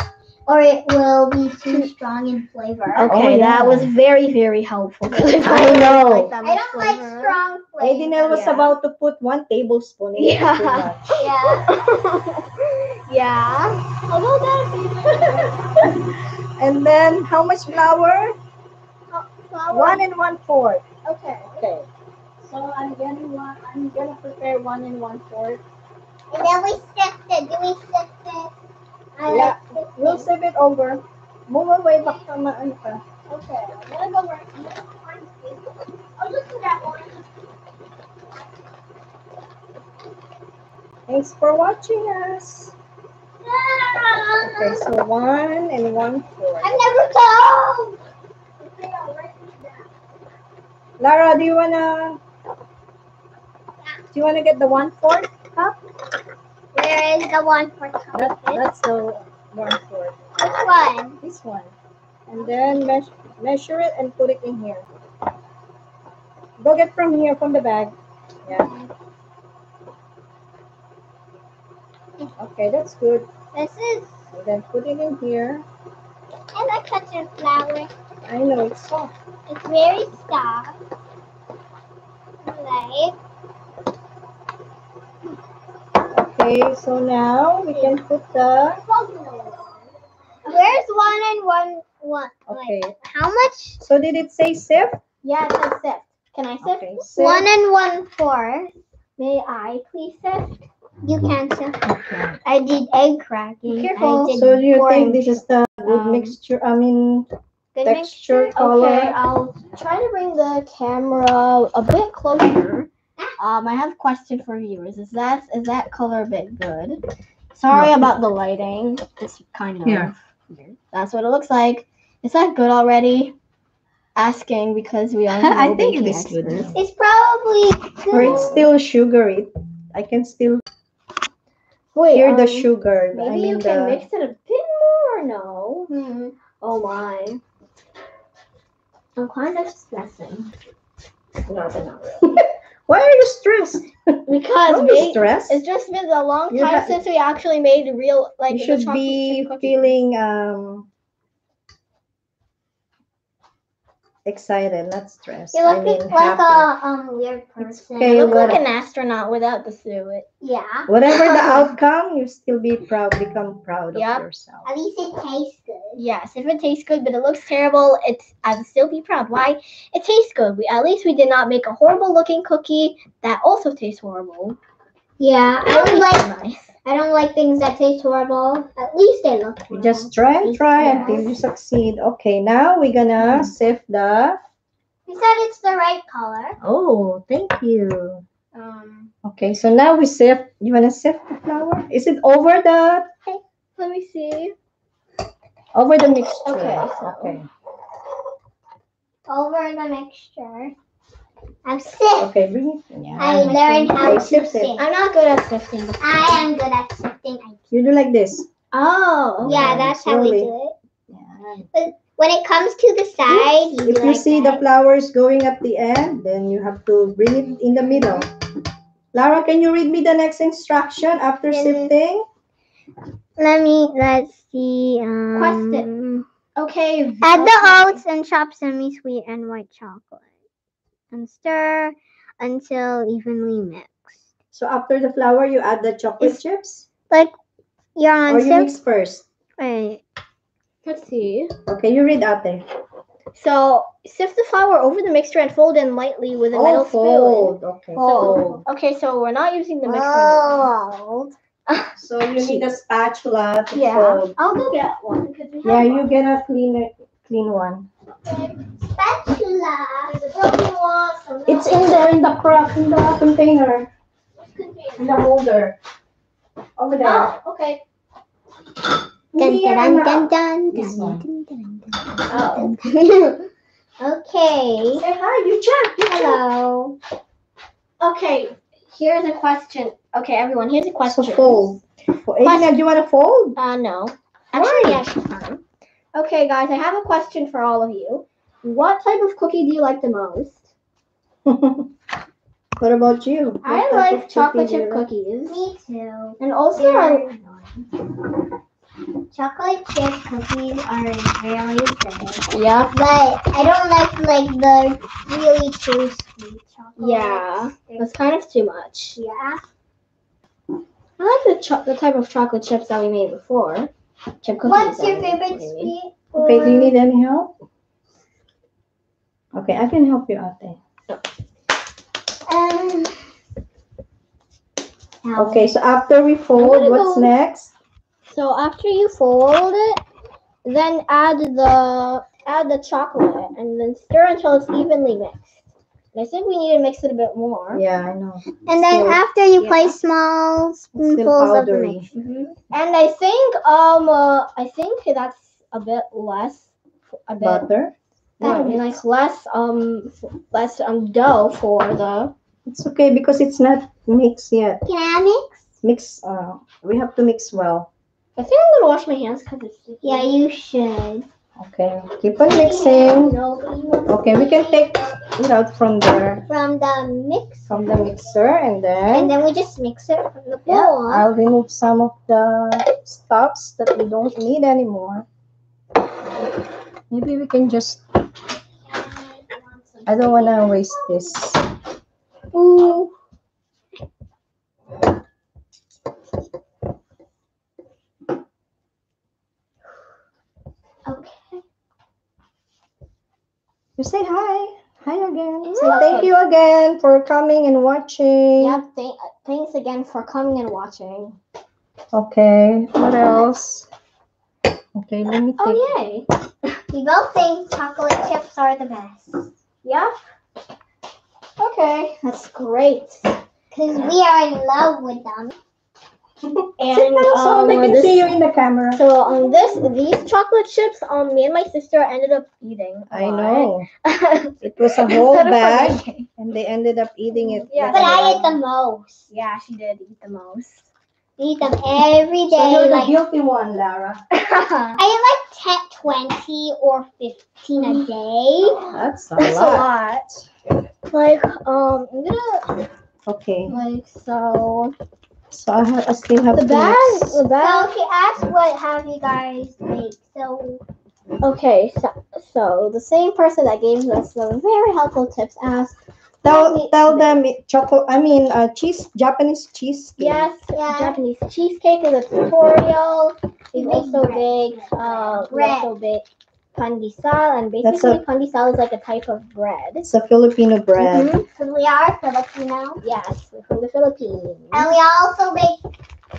Speaker 3: or it will be too strong in flavor.
Speaker 2: Okay, oh,
Speaker 1: yeah.
Speaker 2: that was very very helpful.
Speaker 1: I know.
Speaker 2: Like that
Speaker 3: I don't like strong flavor.
Speaker 1: Lady Nell was
Speaker 2: Yeah.
Speaker 1: about to put one tablespoon. It was
Speaker 2: Yeah.
Speaker 3: Yeah.
Speaker 2: yeah. Although that
Speaker 1: And then, how much flour?
Speaker 2: flour.
Speaker 1: One and one fourth.
Speaker 2: Okay.
Speaker 1: Okay. So I'm gonna one. I'm gonna prepare one and one fourth.
Speaker 3: And then we sift it. Do we sift it? I
Speaker 1: Yeah. We'll sieve it over. Move away, baka maano ka.
Speaker 3: Okay. I'm gonna go work. I'll just do that one.
Speaker 1: Thanks for watching us. Okay, so one and one fourth.
Speaker 3: I've never told. Okay, I'll write it down.
Speaker 1: Lara, do you wanna? Do you wanna get the one fourth cup?
Speaker 2: Where
Speaker 3: Where is the one for
Speaker 1: That, that's the one fourth.
Speaker 3: Which one?
Speaker 1: This one. And then measure, measure it and put it in here. Go get from here, from the bag. Yeah. Okay, that's good.
Speaker 3: This is.
Speaker 1: And then put it in here.
Speaker 3: I like touching flower.
Speaker 1: I know it's soft.
Speaker 3: It's very soft. Like.
Speaker 1: Okay, so now we can put the.
Speaker 3: Where's one and one one?
Speaker 1: Okay.
Speaker 3: Like, how much?
Speaker 1: So did it say sift?
Speaker 2: Yeah, it says sift. Can I sift?
Speaker 1: Okay, sift.
Speaker 3: One and one fourth.
Speaker 2: May I please sift?
Speaker 3: You can sift.
Speaker 1: Okay.
Speaker 3: I did egg cracking.
Speaker 2: Careful.
Speaker 1: So do you think this is the good
Speaker 2: Um,
Speaker 1: mixture? I mean,
Speaker 3: good
Speaker 1: texture,
Speaker 3: mixture?
Speaker 1: color.
Speaker 2: Okay, I'll try to bring the camera a bit closer. Um, I have a question for viewers. Is that is that color a bit good? Sorry
Speaker 1: No.
Speaker 2: about the lighting. It's kind of weird. That's what it looks like. Is that good already? Asking because we are
Speaker 1: I think it is good.
Speaker 3: It's probably good.
Speaker 1: or it's still sugary. I can still
Speaker 2: Wait,
Speaker 1: hear the
Speaker 2: um,
Speaker 1: sugar.
Speaker 2: Maybe
Speaker 1: I mean
Speaker 2: you can
Speaker 1: the,
Speaker 2: mix it a bit more or no?
Speaker 3: Hmm.
Speaker 2: Oh my. I'm kind of stressing. No, but not really.
Speaker 1: Why are you stressed?
Speaker 2: Because
Speaker 1: Don't be stressed.
Speaker 2: it's just been a long time
Speaker 1: ha-
Speaker 2: since we actually made real like
Speaker 1: you should be feeling um excited, not stressed.
Speaker 3: You
Speaker 1: I
Speaker 3: look
Speaker 1: mean,
Speaker 3: like
Speaker 1: happy.
Speaker 3: a um weird person.
Speaker 1: okay.
Speaker 2: You look
Speaker 1: what-
Speaker 2: like an astronaut without the suit.
Speaker 3: Yeah.
Speaker 1: Whatever the outcome, you still be proud, become proud
Speaker 2: Yep.
Speaker 1: of yourself.
Speaker 3: At least it tastes good.
Speaker 2: Yes, if it tastes good, but it looks terrible, it's I would still be proud. Why? It tastes good. We at least we did not make a horrible looking cookie that also tastes horrible.
Speaker 3: Yeah. I don't like
Speaker 2: nice.
Speaker 3: I don't like things that taste horrible. At least they look horrible.
Speaker 1: just try and try until you succeed. Okay, now we're gonna sift the.
Speaker 3: You said it's the right color.
Speaker 1: Oh, thank you.
Speaker 2: Um,
Speaker 1: Okay, so now we sift. You wanna sift the flour? Is it over the
Speaker 2: let me see.
Speaker 1: over the mixture?
Speaker 2: Okay, so-
Speaker 1: Okay.
Speaker 3: Over the mixture. I'm sick.
Speaker 1: Okay, bring it. Yeah.
Speaker 3: I learned how to
Speaker 1: sift it.
Speaker 2: I'm not good at sifting.
Speaker 3: I am good at sifting.
Speaker 1: You do like this.
Speaker 2: Oh.
Speaker 3: Yeah, that's how we
Speaker 1: slowly.
Speaker 3: do it.
Speaker 1: Yeah.
Speaker 3: When it comes to the side, you
Speaker 1: If
Speaker 3: do
Speaker 1: you
Speaker 3: like
Speaker 1: see
Speaker 3: that.
Speaker 1: the flowers going at the end, then you have to bring it in the middle. Lara, can you read me the next instruction after
Speaker 3: Then-
Speaker 1: sifting?
Speaker 3: Let me let's see. Um,
Speaker 2: Question. Okay.
Speaker 3: Add the
Speaker 2: okay.
Speaker 3: oats and chop semi-sweet and white chocolate, and stir until evenly mixed.
Speaker 1: So after the flour, you add the chocolate
Speaker 3: Is-
Speaker 1: chips,
Speaker 3: You're on
Speaker 1: or you
Speaker 3: sim-
Speaker 1: mix first.
Speaker 3: Wait.
Speaker 2: Let's see.
Speaker 1: Okay, you read out there.
Speaker 2: So sift the flour over the mixture and fold in lightly with a metal
Speaker 1: Oh, fold. Okay,
Speaker 3: Fold.
Speaker 1: fold.
Speaker 2: spoon. Okay, so we're not using the mixer.
Speaker 3: Oh.
Speaker 1: So you need a spatula to
Speaker 2: Yeah.
Speaker 1: fold.
Speaker 2: I'll go get one
Speaker 1: Yeah, you get a clean, clean one.
Speaker 3: Spatula.
Speaker 1: It's in there in the crack in the container, in the holder. Over there.
Speaker 2: Oh, okay.
Speaker 3: Dun,
Speaker 1: Here
Speaker 3: dun,
Speaker 1: and
Speaker 3: dun,
Speaker 1: up.
Speaker 3: dun,
Speaker 1: This
Speaker 3: dun, dun, dun,
Speaker 2: Oh.
Speaker 3: dun, dun. okay.
Speaker 2: Say hi, you check. You.
Speaker 3: Hello.
Speaker 2: Okay, here's a question. Okay, everyone, here's a
Speaker 1: So
Speaker 2: question.
Speaker 1: fold. Fold. Elena, do you want to fold?
Speaker 2: Uh, no. Actually, yeah. Okay, guys, I have a question for all of you. What type of cookie do you like the most?
Speaker 1: what about you?
Speaker 2: I
Speaker 1: What type
Speaker 2: like chocolate
Speaker 1: cookie
Speaker 2: chip cookies.
Speaker 3: Me too.
Speaker 2: And also, I,
Speaker 3: Chocolate chip cookies are really good.
Speaker 2: yeah,
Speaker 3: But I don't like like the really too sweet chocolate.
Speaker 2: yeah, that's kind of too much.
Speaker 3: Yeah.
Speaker 2: I like the cho- the type of chocolate chips that we made before. Chip cookies.
Speaker 3: What's your
Speaker 2: mean,
Speaker 3: favorite
Speaker 2: maybe.
Speaker 3: sweet?
Speaker 1: Okay, do you need any help? Okay, I can help you out there.
Speaker 3: Um. now-
Speaker 1: Okay, so after we
Speaker 2: gonna
Speaker 1: fold, what's
Speaker 2: go-
Speaker 1: next?
Speaker 2: So after you fold it, then add the add the chocolate and then stir until it's evenly mixed. And I think we need to mix it a bit more.
Speaker 1: Yeah, I know.
Speaker 3: And then
Speaker 1: still-
Speaker 3: after you
Speaker 2: yeah.
Speaker 3: place small spoonfuls of the
Speaker 1: powdery.
Speaker 3: mix.
Speaker 2: hmm And I think um uh, I think that's a bit less a bit
Speaker 1: Butter.
Speaker 2: No, I mean, like less um less um dough for the
Speaker 1: It's okay because it's not mixed yet.
Speaker 3: Can I mix?
Speaker 1: Mix. Uh, we have to mix well.
Speaker 2: I think I'm gonna wash my hands because it's sticky.
Speaker 3: Yeah, you should.
Speaker 1: Okay. Keep on mixing.
Speaker 2: No, but you want-
Speaker 1: Okay, we can take it out from there,
Speaker 3: From the mix.
Speaker 1: from the mixer, and then.
Speaker 3: And then we just mix it from the bowl. Yeah.
Speaker 1: I'll remove some of the stuffs that we don't need anymore. Maybe we can just. I don't want to waste this.
Speaker 2: Ooh.
Speaker 3: Okay.
Speaker 1: You say hi. Hi again. Say
Speaker 2: Yeah.
Speaker 1: thank you again for coming and watching.
Speaker 2: Yep. Thank, thanks again for coming and watching.
Speaker 1: Okay. What else? Okay, let me oh, take.
Speaker 2: Oh yay.
Speaker 3: We both think chocolate chips are the best.
Speaker 2: Yep. Okay, that's great.
Speaker 3: Because we are in love with them.
Speaker 2: And
Speaker 1: Sit down so
Speaker 2: um,
Speaker 1: they can
Speaker 2: this-
Speaker 1: see you in the camera.
Speaker 2: So on this, these chocolate chips, um, me and my sister ended up eating.
Speaker 1: I
Speaker 2: lot.
Speaker 1: know. It was a whole bag, and they ended up eating it.
Speaker 2: Yeah.
Speaker 3: But I ate the most.
Speaker 2: Yeah, she did eat the most.
Speaker 3: I eat them every day.
Speaker 1: So you're the
Speaker 3: like
Speaker 1: guilty one, Lara.
Speaker 3: I eat like 10, 20 or 15 a day.
Speaker 1: That's a
Speaker 2: That's
Speaker 1: lot.
Speaker 2: a lot. Like, um, I'm gonna
Speaker 1: Okay,
Speaker 2: like so
Speaker 1: so I, ha- I still have
Speaker 2: the
Speaker 1: to
Speaker 2: bag.
Speaker 1: mix.
Speaker 2: The
Speaker 3: So
Speaker 2: bag.
Speaker 3: she asked what have you guys made. So
Speaker 2: Okay, so so the same person that gave us the very helpful tips asked.
Speaker 1: Tell tell them chocolate. I mean, uh, cheese Japanese cheesecake.
Speaker 2: Yes,
Speaker 3: Yeah.
Speaker 2: Japanese cheesecake is a tutorial. We
Speaker 3: We make
Speaker 2: also
Speaker 3: bread.
Speaker 2: bake, uh, we
Speaker 3: Bread.
Speaker 2: also bake pandesal, and
Speaker 1: That's
Speaker 2: basically pandesal is like a type of bread.
Speaker 1: It's a Filipino bread.
Speaker 2: Mhm.
Speaker 3: because we are Filipino.
Speaker 2: Yes, we're from the Philippines.
Speaker 3: And we also make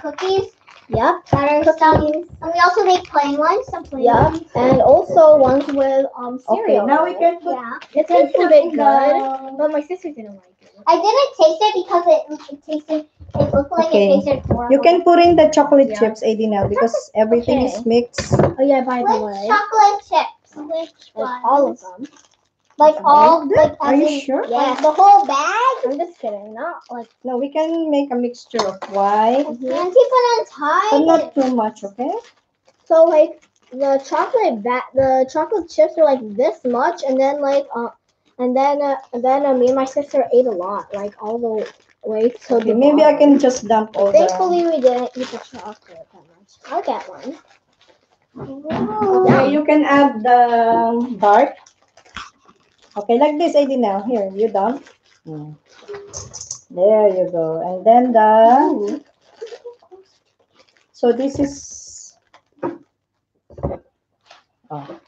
Speaker 3: cookies
Speaker 2: Yep.
Speaker 3: that are some. And we also make plain ones. Some plain
Speaker 2: Yep.
Speaker 3: ones.
Speaker 2: And also ones with um cereal.
Speaker 1: Okay,
Speaker 2: cereal.
Speaker 1: now we can put.
Speaker 3: Yeah.
Speaker 2: It
Speaker 1: can
Speaker 2: tastes a bit good, but my sister didn't like it.
Speaker 3: I didn't taste it because it, it tasted. It looked like
Speaker 1: Okay.
Speaker 3: it tasted horrible.
Speaker 1: You can put in the chocolate
Speaker 2: Yeah.
Speaker 1: chips, Adina, because everything is mixed.
Speaker 2: Oh yeah, by the
Speaker 3: Which
Speaker 2: way,
Speaker 3: chocolate chips? Which one?
Speaker 2: all of them.
Speaker 3: Like all. Like
Speaker 1: Are you
Speaker 3: in-
Speaker 1: sure?
Speaker 3: Like the whole bag.
Speaker 2: I'm just kidding, not like.
Speaker 1: No, we can make a mixture of white,
Speaker 3: And keep it
Speaker 1: but
Speaker 3: on
Speaker 1: not too much, okay?
Speaker 2: So like the chocolate bat, the chocolate chips are like this much, and then like uh, and then uh, and then uh, me and my sister ate a lot, like all the way to
Speaker 1: Okay,
Speaker 2: the.
Speaker 1: maybe I can just dump all the.
Speaker 2: Thankfully, we didn't eat the chocolate that much. I'll get one.
Speaker 1: Yeah, you can add the dark. Okay, like this, Adina. Here, you dump. Mm. There you go. And then the. So this is. Oh.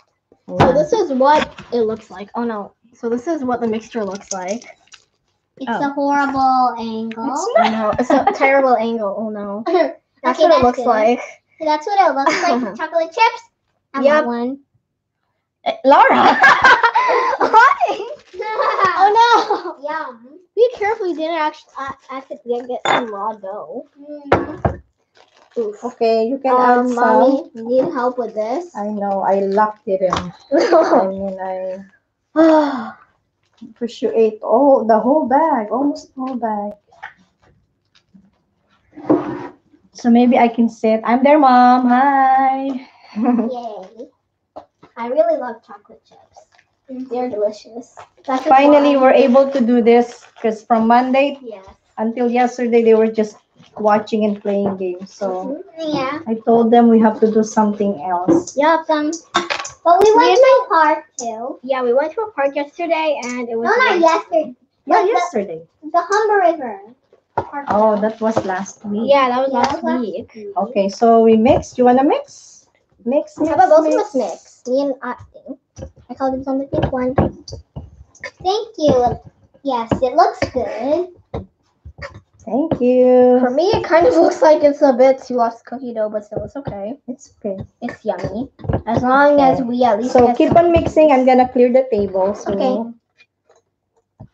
Speaker 2: So this is what it looks like. Oh no. So this is what the mixture looks like.
Speaker 3: It's
Speaker 1: Oh.
Speaker 3: a horrible angle.
Speaker 1: It's
Speaker 2: Oh no, it's a terrible angle. Oh no. That's
Speaker 3: Okay,
Speaker 2: what it looks
Speaker 3: good.
Speaker 2: like.
Speaker 3: That's what it looks like. Chocolate chips. I
Speaker 2: Yep.
Speaker 3: want one.
Speaker 2: Laura.
Speaker 3: Oh no! Yum.
Speaker 2: Be careful you didn't actually uh, accidentally get some raw dough.
Speaker 3: Mm.
Speaker 1: Okay, you can
Speaker 2: Um,
Speaker 1: add some.
Speaker 2: mommy, you need help with this.
Speaker 1: I know, I locked it in. I mean, I for sure ate all the whole bag, almost the whole bag. So maybe I can sit. I'm their mom. Hi.
Speaker 3: Yay. I really love chocolate chips.
Speaker 2: They're delicious.
Speaker 3: That's
Speaker 1: Finally, we're able to do this because from Monday
Speaker 3: Yes.
Speaker 1: until yesterday they were just watching and playing games. So mm-hmm.
Speaker 3: Yeah.
Speaker 1: I told them we have to do something else.
Speaker 2: Yep.
Speaker 3: Some. Um, but we went to a park too.
Speaker 2: Yeah, we went to a park yesterday and it was
Speaker 3: No, not yesterday.
Speaker 1: Yeah,
Speaker 3: the-
Speaker 1: yesterday.
Speaker 3: The Humber River. Park.
Speaker 1: Oh, that was last week.
Speaker 2: Yeah, that was
Speaker 3: Yeah,
Speaker 2: last
Speaker 3: last
Speaker 2: week.
Speaker 1: Okay, so we mix. You wanna mix? Mix, mix,
Speaker 2: How about both of us mix? Me and I. I called it on the pink one.
Speaker 3: Thank you. Yes, it looks good.
Speaker 1: Thank you.
Speaker 2: For me, it kind of looks like it's a bit too much cookie dough, but still, it's okay.
Speaker 1: It's good.
Speaker 2: It's yummy. As long as we at least
Speaker 1: So keep
Speaker 2: some
Speaker 1: on mixing. I'm gonna clear the table. So
Speaker 2: Okay.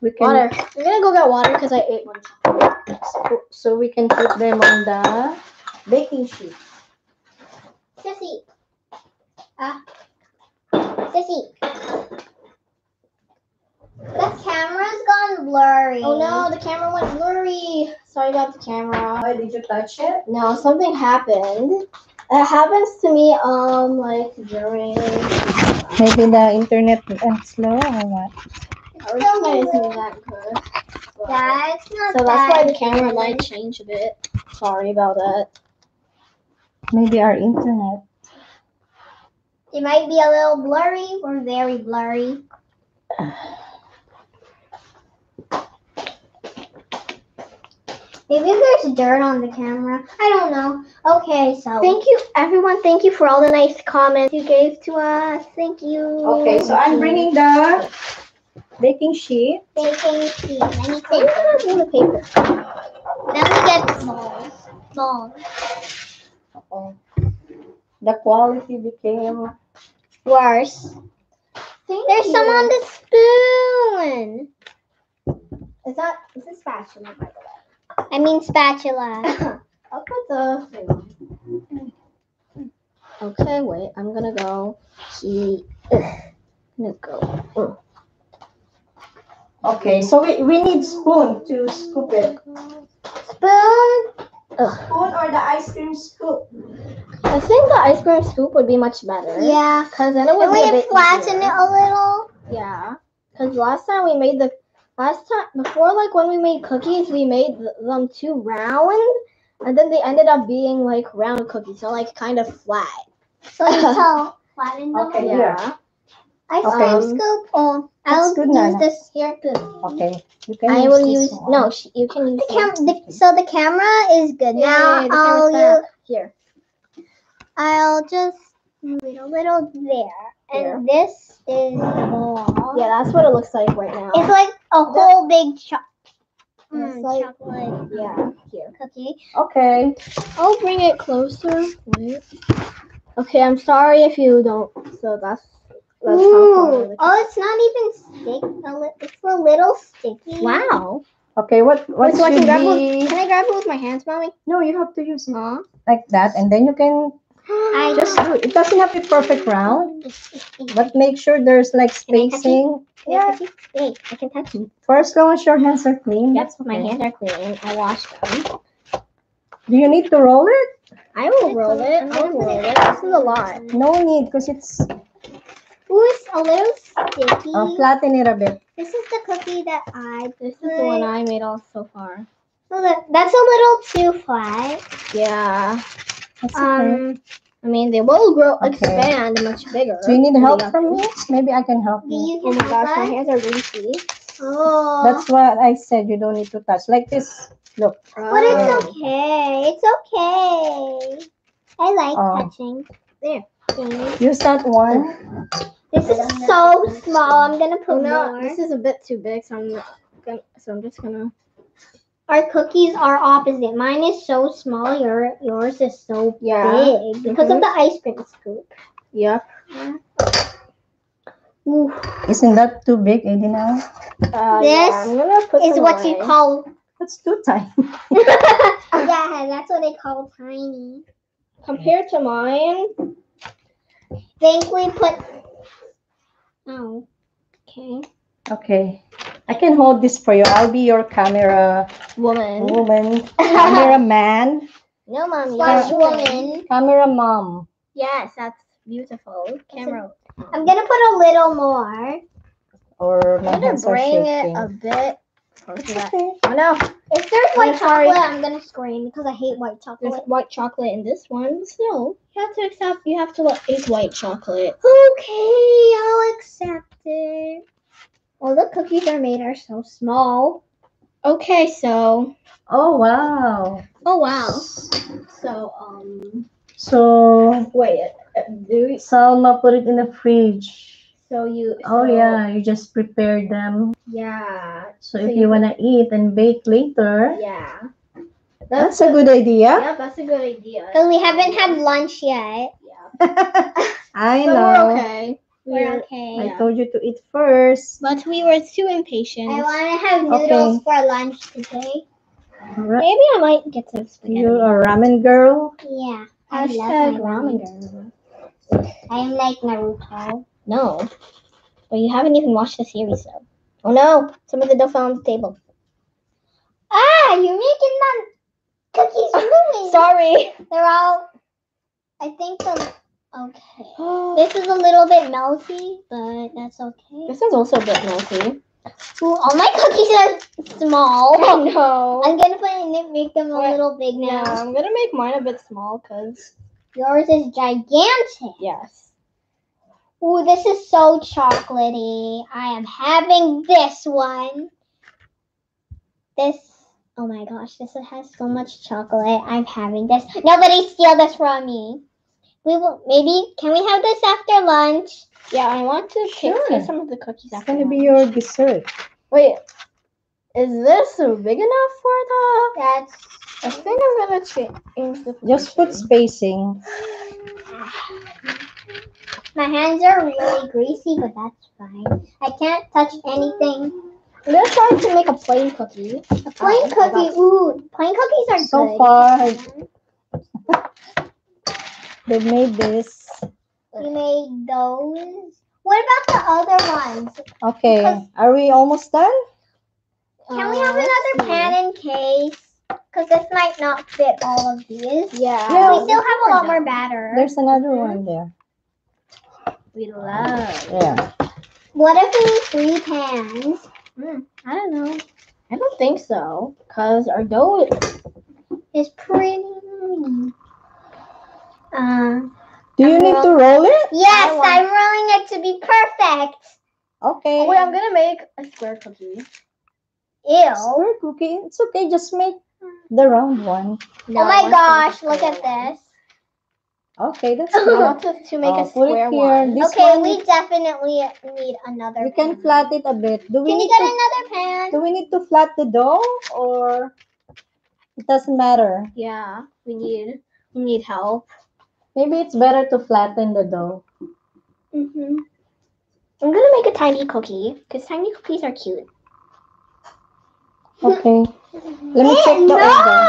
Speaker 1: we can
Speaker 2: water. I'm gonna go get water because I ate one.
Speaker 1: so, so we can put them on the baking sheet.
Speaker 3: Sissy. Ah. Sissy. The camera's gone blurry.
Speaker 2: Oh no, the camera went blurry. Sorry about the camera.
Speaker 1: Why did you touch it?
Speaker 2: No, something happened. It happens to me um like during
Speaker 1: Maybe the internet went slow or what?
Speaker 2: our internet isn't that good.
Speaker 3: That's not
Speaker 2: so that's why the camera might change a bit. Sorry about that.
Speaker 1: Maybe our internet.
Speaker 3: It might be a little blurry or very blurry. Maybe there's dirt on the camera. I don't know. Okay, so
Speaker 2: Thank you, everyone. Thank you for all the nice comments you gave to us. Thank you.
Speaker 1: Okay, so I'm bringing the baking sheet.
Speaker 3: baking sheet. Let me oh,
Speaker 2: I'm
Speaker 3: take
Speaker 2: gonna do the paper.
Speaker 3: Then we get the balls. Balls.
Speaker 1: Oh. The quality became
Speaker 3: Worse.
Speaker 2: Thank
Speaker 3: There's
Speaker 2: you.
Speaker 3: some on the spoon.
Speaker 2: Is that is this spatula by the way?
Speaker 3: I mean spatula.
Speaker 2: I'll put the thing. Okay, wait. I'm gonna go. See. I'm gonna go.
Speaker 1: okay. So we, we need spoon to scoop it.
Speaker 3: Spoon.
Speaker 1: Spoon or the ice cream scoop?
Speaker 2: I think the ice cream scoop would be much better.
Speaker 3: Yeah.
Speaker 2: Cause then it would
Speaker 3: Can
Speaker 2: be a
Speaker 3: we
Speaker 2: bit
Speaker 3: flatten
Speaker 2: easier.
Speaker 3: it a little?
Speaker 2: Yeah. Cause last time we made the last time before like when we made cookies we made them too round and then they ended up being like round cookies so like kind of flat.
Speaker 3: So you tell flatten them.
Speaker 1: Okay.
Speaker 3: a little.
Speaker 1: Yeah.
Speaker 3: Ice
Speaker 1: Okay.
Speaker 3: cream scoop. Oh, I'll
Speaker 1: good,
Speaker 3: use
Speaker 1: Nana.
Speaker 3: this here. Good.
Speaker 1: Okay. You can
Speaker 2: I
Speaker 1: use
Speaker 2: will
Speaker 1: this
Speaker 2: use
Speaker 1: one.
Speaker 2: no. Sh- you can use
Speaker 3: The
Speaker 2: camera.
Speaker 3: the, so the camera is good.
Speaker 2: Yay,
Speaker 3: now
Speaker 2: the
Speaker 3: I'll use,
Speaker 2: Here.
Speaker 3: I'll just move it a little there,
Speaker 2: There.
Speaker 3: and this is the ball.
Speaker 2: Yeah, that's what it looks like right now.
Speaker 3: It's like a whole big cho- mm,
Speaker 2: like-
Speaker 3: chocolate
Speaker 2: yeah. Here.
Speaker 3: cookie.
Speaker 1: Okay.
Speaker 2: I'll bring it closer. Wait. Okay, I'm sorry if you don't. So that's that's how far
Speaker 3: Ooh. Oh, it's not even stick. It's a little sticky.
Speaker 2: Wow.
Speaker 1: Okay. What what
Speaker 2: Wait, so I
Speaker 1: should
Speaker 2: can grab
Speaker 1: be?
Speaker 2: it. Can I grab it with my hands, mommy?
Speaker 1: No, you have to use it
Speaker 2: Huh?
Speaker 1: like that, and then you can
Speaker 3: I
Speaker 1: just do it. It doesn't have to be perfect round, but make sure there's like
Speaker 3: Can I touch it?
Speaker 1: spacing. Yeah.
Speaker 3: Wait, I can touch it.
Speaker 2: Mm-hmm.
Speaker 1: For as long as your hands are clean.
Speaker 2: Yep,
Speaker 1: that's
Speaker 2: my hands are clean. I washed them.
Speaker 1: Do you need to roll it?
Speaker 2: I will roll it.
Speaker 3: I'm
Speaker 2: I'll roll
Speaker 3: it-
Speaker 2: it. This is a lot.
Speaker 1: No need, because it's
Speaker 3: Ooh, it's a little sticky.
Speaker 1: uh, flatten it a bit.
Speaker 3: This is the cookie that I
Speaker 2: This is the one I made all so far.
Speaker 3: So that, that's a little too flat.
Speaker 2: Yeah.
Speaker 1: That's okay.
Speaker 3: Um,
Speaker 2: I mean, they will grow,
Speaker 1: Okay.
Speaker 2: expand much bigger.
Speaker 1: Do you need help
Speaker 2: Yeah.
Speaker 1: from me? Maybe I can help
Speaker 3: do
Speaker 1: you.
Speaker 3: you
Speaker 2: Oh my
Speaker 3: have
Speaker 2: gosh, my
Speaker 3: that?
Speaker 2: hands are greasy.
Speaker 3: Oh,
Speaker 1: That's what I said. You don't need to touch. Like this. Look.
Speaker 3: but it's
Speaker 2: Oh.
Speaker 3: okay. It's okay. I like
Speaker 1: Oh.
Speaker 3: touching. There. Thanks.
Speaker 1: Use that one.
Speaker 3: This is so small. I'm gonna put
Speaker 2: no,
Speaker 3: more.
Speaker 2: this is a bit too big, so I'm gonna, so I'm just gonna.
Speaker 3: Our cookies are opposite. Mine is so small. Your yours is so
Speaker 2: Yeah.
Speaker 3: big because of the ice cream scoop.
Speaker 2: Yep.
Speaker 3: Ooh,
Speaker 1: Isn't that too big, Edina?
Speaker 2: Uh,
Speaker 3: This
Speaker 2: yeah, I'm gonna put
Speaker 3: is
Speaker 2: some
Speaker 3: what you call.
Speaker 1: That's too tiny.
Speaker 3: yeah, that's what they call tiny.
Speaker 2: compared to mine.
Speaker 3: Think we put. Oh. Okay.
Speaker 1: Okay. I can hold this for you. I'll be your camera
Speaker 2: Woman.
Speaker 1: woman, camera man,
Speaker 2: No, mommy.
Speaker 3: Slash woman.
Speaker 1: camera mom.
Speaker 2: Yes, that's beautiful. Camera.
Speaker 3: I'm gonna put a little more.
Speaker 1: Or my
Speaker 2: I'm gonna
Speaker 1: hands are
Speaker 2: bring
Speaker 1: shaking.
Speaker 2: it a bit. Closer to that.
Speaker 1: Okay.
Speaker 2: Oh no,
Speaker 3: If there's white
Speaker 2: I'm sorry.
Speaker 3: chocolate, I'm gonna scream because I hate white chocolate.
Speaker 2: there's white chocolate in this one. Still, you have to accept. You have to let eat white chocolate.
Speaker 3: Okay, I'll accept it. Well, the cookies are made are so small.
Speaker 2: Okay, so.
Speaker 1: Oh wow.
Speaker 2: Oh wow. So um.
Speaker 1: So
Speaker 2: Wait. uh, Do we,
Speaker 1: Salma put it in the fridge.
Speaker 2: So you.
Speaker 1: Oh
Speaker 2: so-
Speaker 1: yeah, you just prepare them.
Speaker 2: Yeah.
Speaker 1: So
Speaker 2: So
Speaker 1: if
Speaker 2: you
Speaker 1: you wanna eat and bake later,
Speaker 2: Yeah.
Speaker 1: that's a good idea.
Speaker 2: Yeah, that's a good idea.
Speaker 3: Because we haven't had lunch yet.
Speaker 2: Yeah.
Speaker 1: I
Speaker 2: So
Speaker 1: know.
Speaker 2: we're okay.
Speaker 3: We're
Speaker 2: We're,
Speaker 3: okay.
Speaker 1: I
Speaker 2: Yeah.
Speaker 1: told you to eat first.
Speaker 2: but we were too impatient.
Speaker 3: I want to have
Speaker 1: Okay.
Speaker 3: noodles for lunch today.
Speaker 1: Ra-
Speaker 2: Maybe I might get some spaghetti.
Speaker 1: You're a ramen girl.
Speaker 3: Yeah. I
Speaker 2: Hashtag
Speaker 3: love my
Speaker 2: ramen
Speaker 3: ramen.
Speaker 2: girl.
Speaker 3: I'm like Naruto.
Speaker 2: No. But you haven't even watched the series though. Oh no! Some of the dough fell on the table.
Speaker 3: Ah, you're making my cookies ruined.
Speaker 2: Sorry.
Speaker 3: They're all. I think the. Okay. This is a little bit melty, but that's okay.
Speaker 2: This is also a bit melty.
Speaker 3: Ooh, all my cookies are small.
Speaker 2: Oh no.
Speaker 3: I'm gonna put in it, make them a
Speaker 2: Wait,
Speaker 3: little big
Speaker 2: Yeah,
Speaker 3: now.
Speaker 2: I'm gonna make mine a bit small because
Speaker 3: Yours is gigantic.
Speaker 2: yes.
Speaker 3: Ooh, this is so chocolatey. I am having this one. This. Oh my gosh, this has so much chocolate. I'm having this. Nobody steal this from me. We will maybe. Can we have this after lunch?
Speaker 2: Yeah, I want to pick
Speaker 1: Sure.
Speaker 2: taste some of the cookies
Speaker 1: It's
Speaker 2: after.
Speaker 1: gonna be your dessert.
Speaker 2: Wait, is this big enough for the?
Speaker 3: That's.
Speaker 2: I think I'm gonna change the.
Speaker 1: Just put spacing.
Speaker 3: My hands are really greasy, but that's fine. I can't touch anything.
Speaker 2: I'm gonna try to make a plain cookie.
Speaker 3: A plain
Speaker 2: Oh,
Speaker 3: cookie. Ooh, plain cookies are
Speaker 1: So
Speaker 3: good.
Speaker 1: far. They made this.
Speaker 3: You made those. What about the other ones?
Speaker 1: Okay,
Speaker 3: Because-
Speaker 1: are we almost done?
Speaker 3: Can we
Speaker 2: Uh,
Speaker 3: have another
Speaker 2: see.
Speaker 3: pan in case? Because this might not fit all of these.
Speaker 2: Yeah.
Speaker 1: Yeah.
Speaker 3: we still have a lot more batter.
Speaker 1: There's another one there.
Speaker 2: We love.
Speaker 1: Yeah.
Speaker 3: What if we need three pans?
Speaker 2: I don't know. I don't think so, cause our dough.
Speaker 3: is pretty. Uh,
Speaker 1: Do you need to roll it?
Speaker 3: yes,
Speaker 2: I want-
Speaker 3: I'm rolling it to be perfect.
Speaker 1: Okay.
Speaker 2: Oh, wait, I'm gonna make a square cookie.
Speaker 3: Ew.
Speaker 1: Square cookie. It's okay. Just make the round one.
Speaker 2: No,
Speaker 3: oh
Speaker 2: I
Speaker 3: my gosh, look at this.
Speaker 1: Okay, that's
Speaker 2: one. I
Speaker 1: good.
Speaker 2: want to, make a
Speaker 1: put it
Speaker 2: square
Speaker 1: here.
Speaker 2: one.
Speaker 1: This
Speaker 3: okay,
Speaker 1: one-
Speaker 3: we definitely need another
Speaker 1: We can
Speaker 3: pan.
Speaker 1: flat it a bit. Do we
Speaker 3: Can you
Speaker 1: need
Speaker 3: get
Speaker 1: to,
Speaker 3: another pan?
Speaker 1: do we need to flat the dough or it doesn't matter?
Speaker 2: Yeah, we need we need help.
Speaker 1: Maybe it's better to flatten the dough.
Speaker 2: Mm-hmm. I'm gonna make a tiny cookie because tiny cookies are cute.
Speaker 1: Okay. Let me check the
Speaker 3: no,
Speaker 1: oven.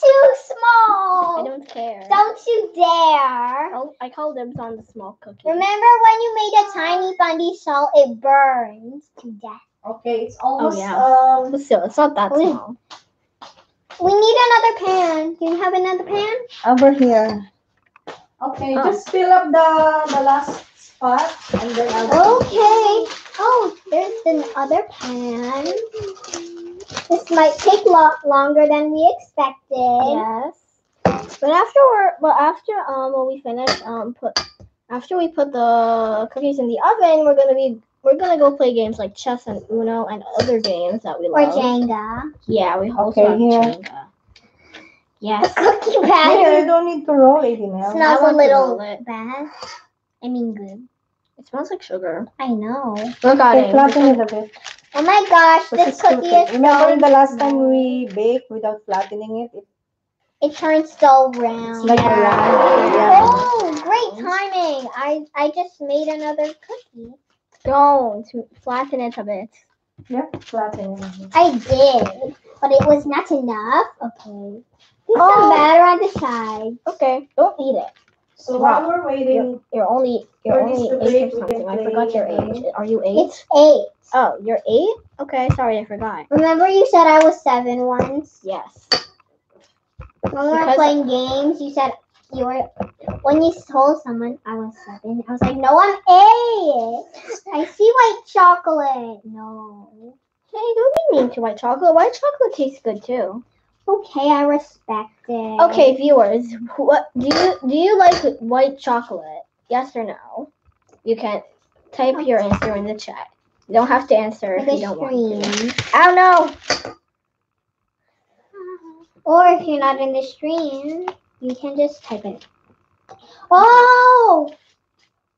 Speaker 3: That's small.
Speaker 2: I don't care.
Speaker 3: Don't you dare.
Speaker 2: I'll, I call dibs on the small cookie.
Speaker 3: Remember when you made a tiny pandesal, it burns to death.
Speaker 1: Okay, it's almost Oh
Speaker 2: yeah.
Speaker 1: um
Speaker 2: But still, it's not that
Speaker 3: Wait.
Speaker 2: small.
Speaker 3: We need another pan. Do you have another pan?
Speaker 1: over here. Okay,
Speaker 2: Oh.
Speaker 1: just fill up the the last spot and then I'll
Speaker 3: Okay. Oh, there's the other pan. This might take lot longer than we expected.
Speaker 2: Yes. But after we're, but after um when we finish um put after we put the cookies in the oven, we're gonna be we're gonna go play games like chess and Uno and other games that we
Speaker 3: Or
Speaker 2: love.
Speaker 3: Jenga.
Speaker 2: Yeah, we also
Speaker 1: Okay,
Speaker 2: have
Speaker 1: here.
Speaker 2: Jenga. Yes.
Speaker 3: Cookie
Speaker 1: Maybe you
Speaker 3: batter
Speaker 1: don't need to roll it, you know.
Speaker 3: smells a little
Speaker 2: roll it.
Speaker 3: bad. I mean, good.
Speaker 2: It smells like sugar.
Speaker 3: I know.
Speaker 2: Look at
Speaker 1: Okay,
Speaker 2: it.
Speaker 1: Flatten it a bit.
Speaker 3: Oh my gosh,
Speaker 1: This
Speaker 3: this
Speaker 1: is
Speaker 3: cookie
Speaker 1: stupid.
Speaker 3: is
Speaker 1: Remember
Speaker 3: so
Speaker 1: the last time we baked without flattening it? it
Speaker 3: It turns so round.
Speaker 1: It's like a round,
Speaker 2: yeah.
Speaker 3: Oh, great timing! I I just made another cookie.
Speaker 2: Don't flatten it a bit.
Speaker 1: Yep, flatten it.
Speaker 3: I did, but it was not enough. Okay. Put
Speaker 2: Oh.
Speaker 3: some batter on the side.
Speaker 2: Okay, don't eat it.
Speaker 1: So while we're waiting,
Speaker 2: You're only you're
Speaker 1: For this
Speaker 2: only
Speaker 1: to
Speaker 2: eight
Speaker 1: bake,
Speaker 2: or
Speaker 1: we can
Speaker 2: something. I
Speaker 1: play
Speaker 2: forgot your
Speaker 1: game.
Speaker 2: age. Are you eight?
Speaker 3: It's eight.
Speaker 2: Oh, you're eight? Okay, sorry, I forgot.
Speaker 3: Remember you said I was seven once?
Speaker 2: Yes.
Speaker 3: When we were
Speaker 2: Because-
Speaker 3: playing games, you said you were when you told someone I was seven. I was like, no, I'm eight. I see white chocolate. No.
Speaker 2: Hey, don't be mean to white chocolate. White chocolate tastes good too.
Speaker 3: Okay, I respect it.
Speaker 2: Okay, viewers, what do you do you like white chocolate? Yes or no? You can type your answer in the chat. You don't have to answer if you don't want
Speaker 3: stream.
Speaker 2: to. Oh uh-huh. no!
Speaker 3: Or if you're not in the stream, you can just type it. Oh!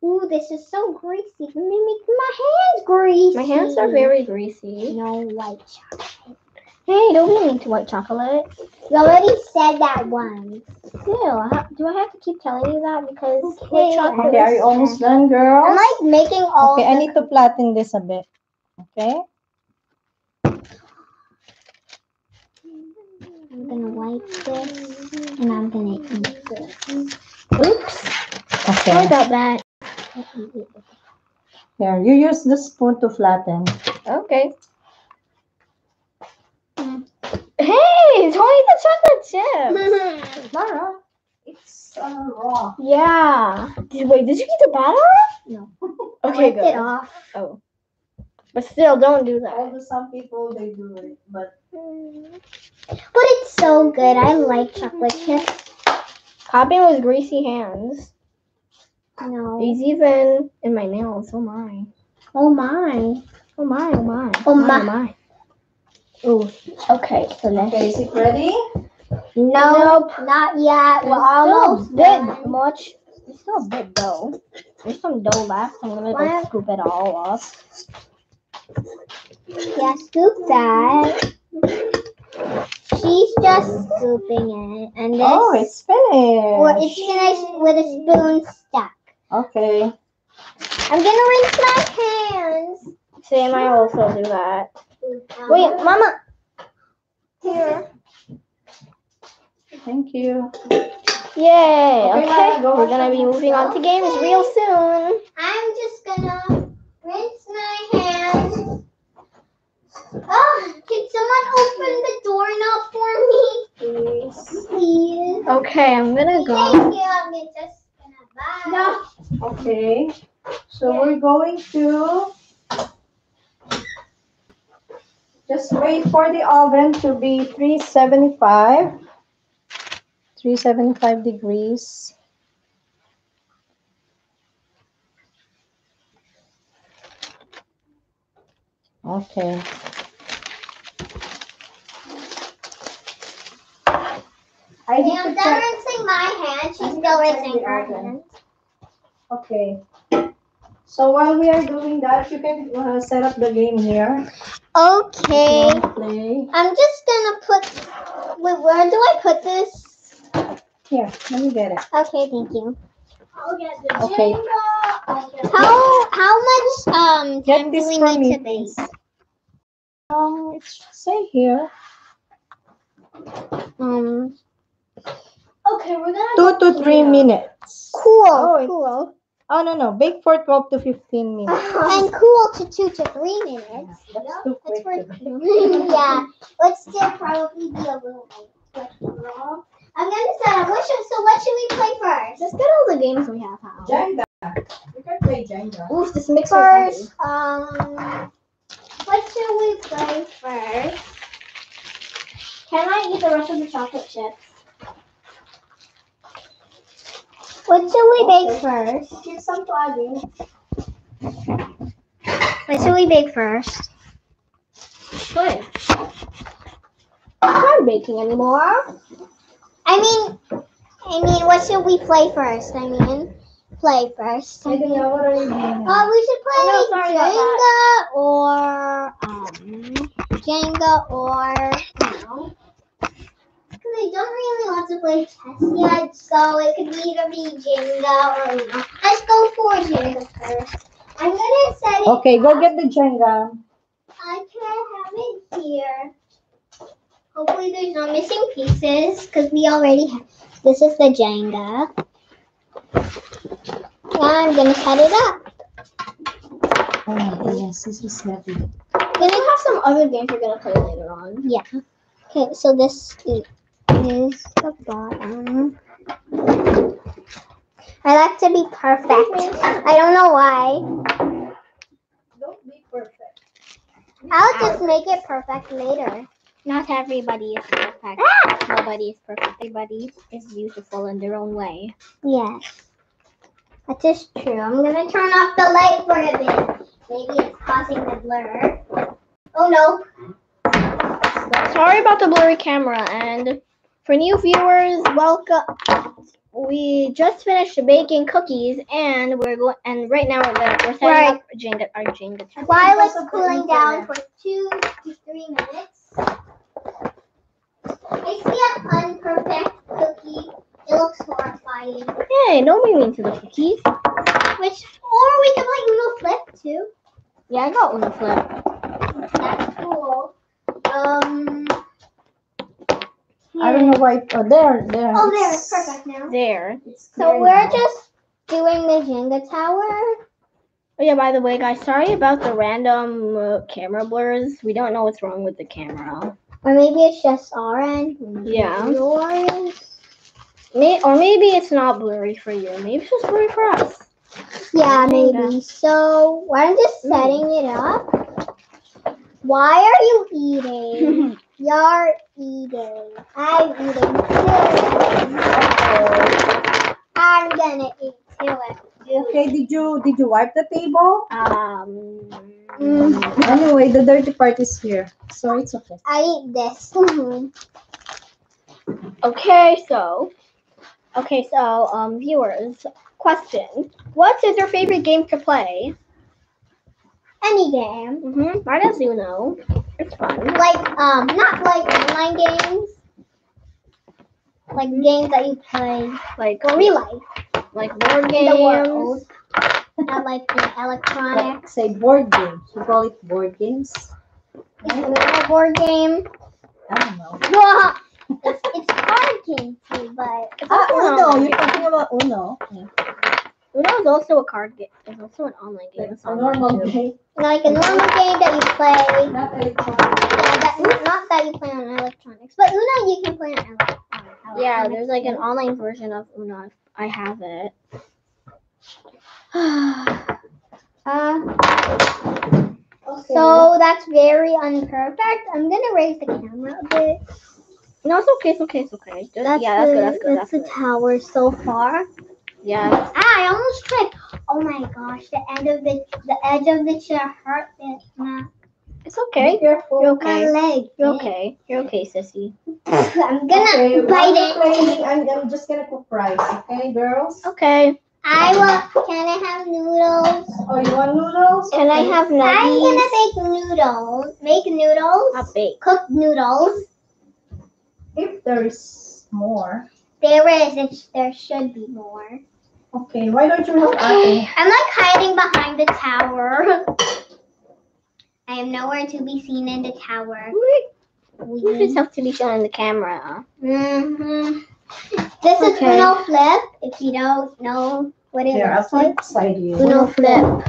Speaker 3: Ooh, this is so greasy. Let me make my hands greasy.
Speaker 2: My hands are very greasy.
Speaker 3: No white chocolate.
Speaker 2: Hey, don't be mean to white chocolate.
Speaker 3: You already said that once.
Speaker 2: Still, I ha- do I have to keep telling you that because
Speaker 3: Okay,
Speaker 2: white chocolate?
Speaker 1: okay, are you almost done,
Speaker 3: girl?
Speaker 1: I'm
Speaker 3: like making all
Speaker 1: Okay, I
Speaker 3: the
Speaker 1: need to flatten this a bit. Okay.
Speaker 3: I'm gonna wipe this and I'm gonna eat this.
Speaker 2: Oops. Sorry about that.
Speaker 1: Here, you use the spoon to flatten.
Speaker 2: Okay.
Speaker 3: Mm.
Speaker 2: Hey, don't eat the chocolate chip.
Speaker 1: Lara, it's uh, raw.
Speaker 2: Yeah. Did, wait, did you eat the batter?
Speaker 1: No.
Speaker 2: Okay,
Speaker 3: Wipe it
Speaker 2: good.
Speaker 3: off.
Speaker 2: Oh. But still, don't do that.
Speaker 1: Although some people they do it, but
Speaker 3: But it's so good. I like chocolate chips.
Speaker 2: Copying with greasy hands.
Speaker 3: No.
Speaker 2: He's even in my nails. Oh my.
Speaker 3: Oh my.
Speaker 2: Oh my. Oh my.
Speaker 3: Oh my.
Speaker 2: Oh my. Ooh. Okay. So next.
Speaker 1: it ready?
Speaker 3: Nope. Not yet. We're almost
Speaker 2: big. Much. It's still a bit dough. There's some dough left. I'm gonna go scoop it all up.
Speaker 3: Yeah, scoop that. She's just scooping it, and this.
Speaker 1: Oh, it's finished.
Speaker 3: Or it's finished with a spoon stuck.
Speaker 1: Okay.
Speaker 3: I'm gonna rinse my hands.
Speaker 2: Same. I also do that. Wait, Mama.
Speaker 3: Here.
Speaker 1: Thank you.
Speaker 2: Yay.
Speaker 1: Okay,
Speaker 2: Okay.
Speaker 1: Go
Speaker 2: We're gonna be moving on to games real soon.
Speaker 3: I'm just gonna rinse my hands. Oh, can someone open the doorknob for me?
Speaker 1: Please.
Speaker 3: Please.
Speaker 2: Okay, I'm gonna go.
Speaker 3: Thank you. I'm just gonna buy. No.
Speaker 1: Okay. So we're going to just wait for the oven to be 375. 375 degrees. Okay. I
Speaker 3: I'm done
Speaker 1: check.
Speaker 3: rinsing my hands. She's still rinsing her hands.
Speaker 1: Okay. So while we are doing that, you can uh, set up the game here.
Speaker 3: Okay.
Speaker 1: You can Play.
Speaker 3: I'm just gonna put. Wait, where do I put this?
Speaker 1: Here, let me get it.
Speaker 3: Okay, thank you. I'll get the
Speaker 1: Okay.
Speaker 3: How how much um
Speaker 1: Get
Speaker 3: time do we need
Speaker 1: me,
Speaker 3: to bake?
Speaker 1: Um, it should say here
Speaker 3: Um. Okay, we're gonna.
Speaker 1: two to three minutes.
Speaker 3: Cool.
Speaker 1: Oh, it's-
Speaker 3: cool.
Speaker 1: Oh no no, bake for twelve to fifteen minutes.
Speaker 3: and cool to two to three minutes.
Speaker 1: That's too
Speaker 3: That's
Speaker 1: quick.
Speaker 3: for
Speaker 1: to me.
Speaker 3: yeah. But still probably be a little late. I'm gonna set up. What should, so what should we play first?
Speaker 2: Let's get all the games we have out.
Speaker 1: Jenga. You can play Jenga.
Speaker 2: Oof, this mixer is
Speaker 3: First, um, what should we play first?
Speaker 2: Can I eat the rest of the chocolate chips?
Speaker 3: What should we bake first?
Speaker 1: Here's some plugin.
Speaker 3: What should we bake first?
Speaker 2: Good. I'm not baking anymore.
Speaker 3: I mean, I mean, what should we play first? I mean, play first.
Speaker 1: I don't know what are you doing.
Speaker 3: Uh, we should play
Speaker 2: Oh, no,
Speaker 3: Jenga or um, Jenga or you know. I don't really want to play chess yet, so it could either be Jenga or Uno. Let's go for Jenga first. I'm gonna set it.
Speaker 1: Okay, go get the Jenga.
Speaker 3: I can have it here. Hopefully, there's no missing pieces because we already have. This is the Jenga. And I'm gonna set it up.
Speaker 1: Oh my goodness, this is heavy.
Speaker 2: Then we have some other games we're gonna play later on.
Speaker 3: Yeah. Okay, so this is the bottom. I like to be perfect. I don't know why.
Speaker 1: Don't be perfect.
Speaker 3: I'll just make it perfect later. Not everybody is perfect. Ah!
Speaker 2: Nobody is perfect. Everybody is beautiful in their own way.
Speaker 3: Yes. That is true. I'm gonna turn off the light for a bit. Maybe it's causing the blur. Oh no.
Speaker 2: Sorry about the blurry camera. And for new viewers, welcome. We just finished baking cookies, and we're going. And right now we're gonna we're setting
Speaker 3: Right.
Speaker 2: up Jenga, our Jenga.
Speaker 3: While it's cooling down for two to three minutes. I see an unperfect cookie. It looks horrifying.
Speaker 2: Hey, don't be mean to the cookies.
Speaker 3: Which, or we can play Uno Flip too.
Speaker 2: Yeah, I got one flip.
Speaker 3: That's cool. Um.
Speaker 1: I don't know why. Oh, there, there.
Speaker 3: Oh, there, it's perfect now.
Speaker 2: There.
Speaker 1: It's
Speaker 3: So
Speaker 1: clear
Speaker 3: we're
Speaker 1: now.
Speaker 3: just doing the Jenga tower.
Speaker 2: Oh yeah, by the way, guys, sorry about the random uh, camera blurs. We don't know what's wrong with the camera.
Speaker 3: Or maybe it's just our end.
Speaker 2: Yeah.
Speaker 3: Yours.
Speaker 2: May- or maybe it's not blurry for you. Maybe it's just blurry for us.
Speaker 3: Yeah, maybe. So I'm just
Speaker 2: Mm.
Speaker 3: setting it up. Why are you eating? You're eating. I'm eating too. I'm gonna eat too.
Speaker 1: Okay, did you did you wipe the table?
Speaker 2: um.
Speaker 3: Mm.
Speaker 1: Anyway, the dirty part is here, so it's okay.
Speaker 3: I eat this.
Speaker 2: Okay, so. Okay, so um, viewers, question: What is your favorite game to play?
Speaker 3: Any game.
Speaker 2: Mm-hmm. Mine is Uno. It's fun.
Speaker 3: Like um not like online games. Like games that you play
Speaker 2: Like
Speaker 3: in real life.
Speaker 2: like board games.
Speaker 3: the world. Not like the electronic
Speaker 1: Like, say board games. You call it board games?
Speaker 3: Uno board game.
Speaker 1: I don't know.
Speaker 3: Well, it's, it's card game too, but
Speaker 2: It's also
Speaker 1: Uno. You're talking about Uno. Yeah.
Speaker 2: Uno is also a card game. It's also an online game.
Speaker 1: Like
Speaker 2: It's
Speaker 1: a normal
Speaker 2: too.
Speaker 1: game,
Speaker 3: like a normal game that you play.
Speaker 1: not electronic.
Speaker 3: Yeah, that, not that you play on electronics, but Uno you can play on electronics.
Speaker 2: Yeah, there's like an online version of Uno. I have it.
Speaker 3: Uh, so that's very unperfect. I'm gonna raise the camera a bit.
Speaker 2: No, it's okay. It's okay. It's okay. Just,
Speaker 3: That's
Speaker 2: yeah, that's
Speaker 3: the,
Speaker 2: good. That's good. That's
Speaker 3: the
Speaker 2: good.
Speaker 3: tower so far.
Speaker 2: Yeah.
Speaker 3: Ah, I almost tripped. Oh my gosh, the end of the the edge of the chair hurt it. My,
Speaker 2: It's okay.
Speaker 1: Be careful.
Speaker 2: You're
Speaker 3: my
Speaker 2: okay.
Speaker 3: leg.
Speaker 2: You're okay. You're okay, sissy.
Speaker 3: I'm gonna
Speaker 1: Okay,
Speaker 3: bite it.
Speaker 1: playing, I'm, I'm just gonna cook rice, okay, girls?
Speaker 2: Okay.
Speaker 3: I will. Can I have noodles?
Speaker 1: Oh, you want noodles?
Speaker 2: Can I
Speaker 1: Okay.
Speaker 2: have
Speaker 3: I'm gonna make noodles. Make noodles.
Speaker 2: Not bake.
Speaker 3: Cooked noodles.
Speaker 1: If there is more.
Speaker 3: There is. It, there should be more.
Speaker 1: Okay, why don't you help Ate?
Speaker 3: I'm like hiding behind the tower. I am nowhere to be seen in the tower.
Speaker 2: You just have to be shown in the camera.
Speaker 3: hmm This is Uno Flip. If you don't know what it
Speaker 1: Here,
Speaker 3: looks like,
Speaker 1: put beside you.
Speaker 2: Uno flip.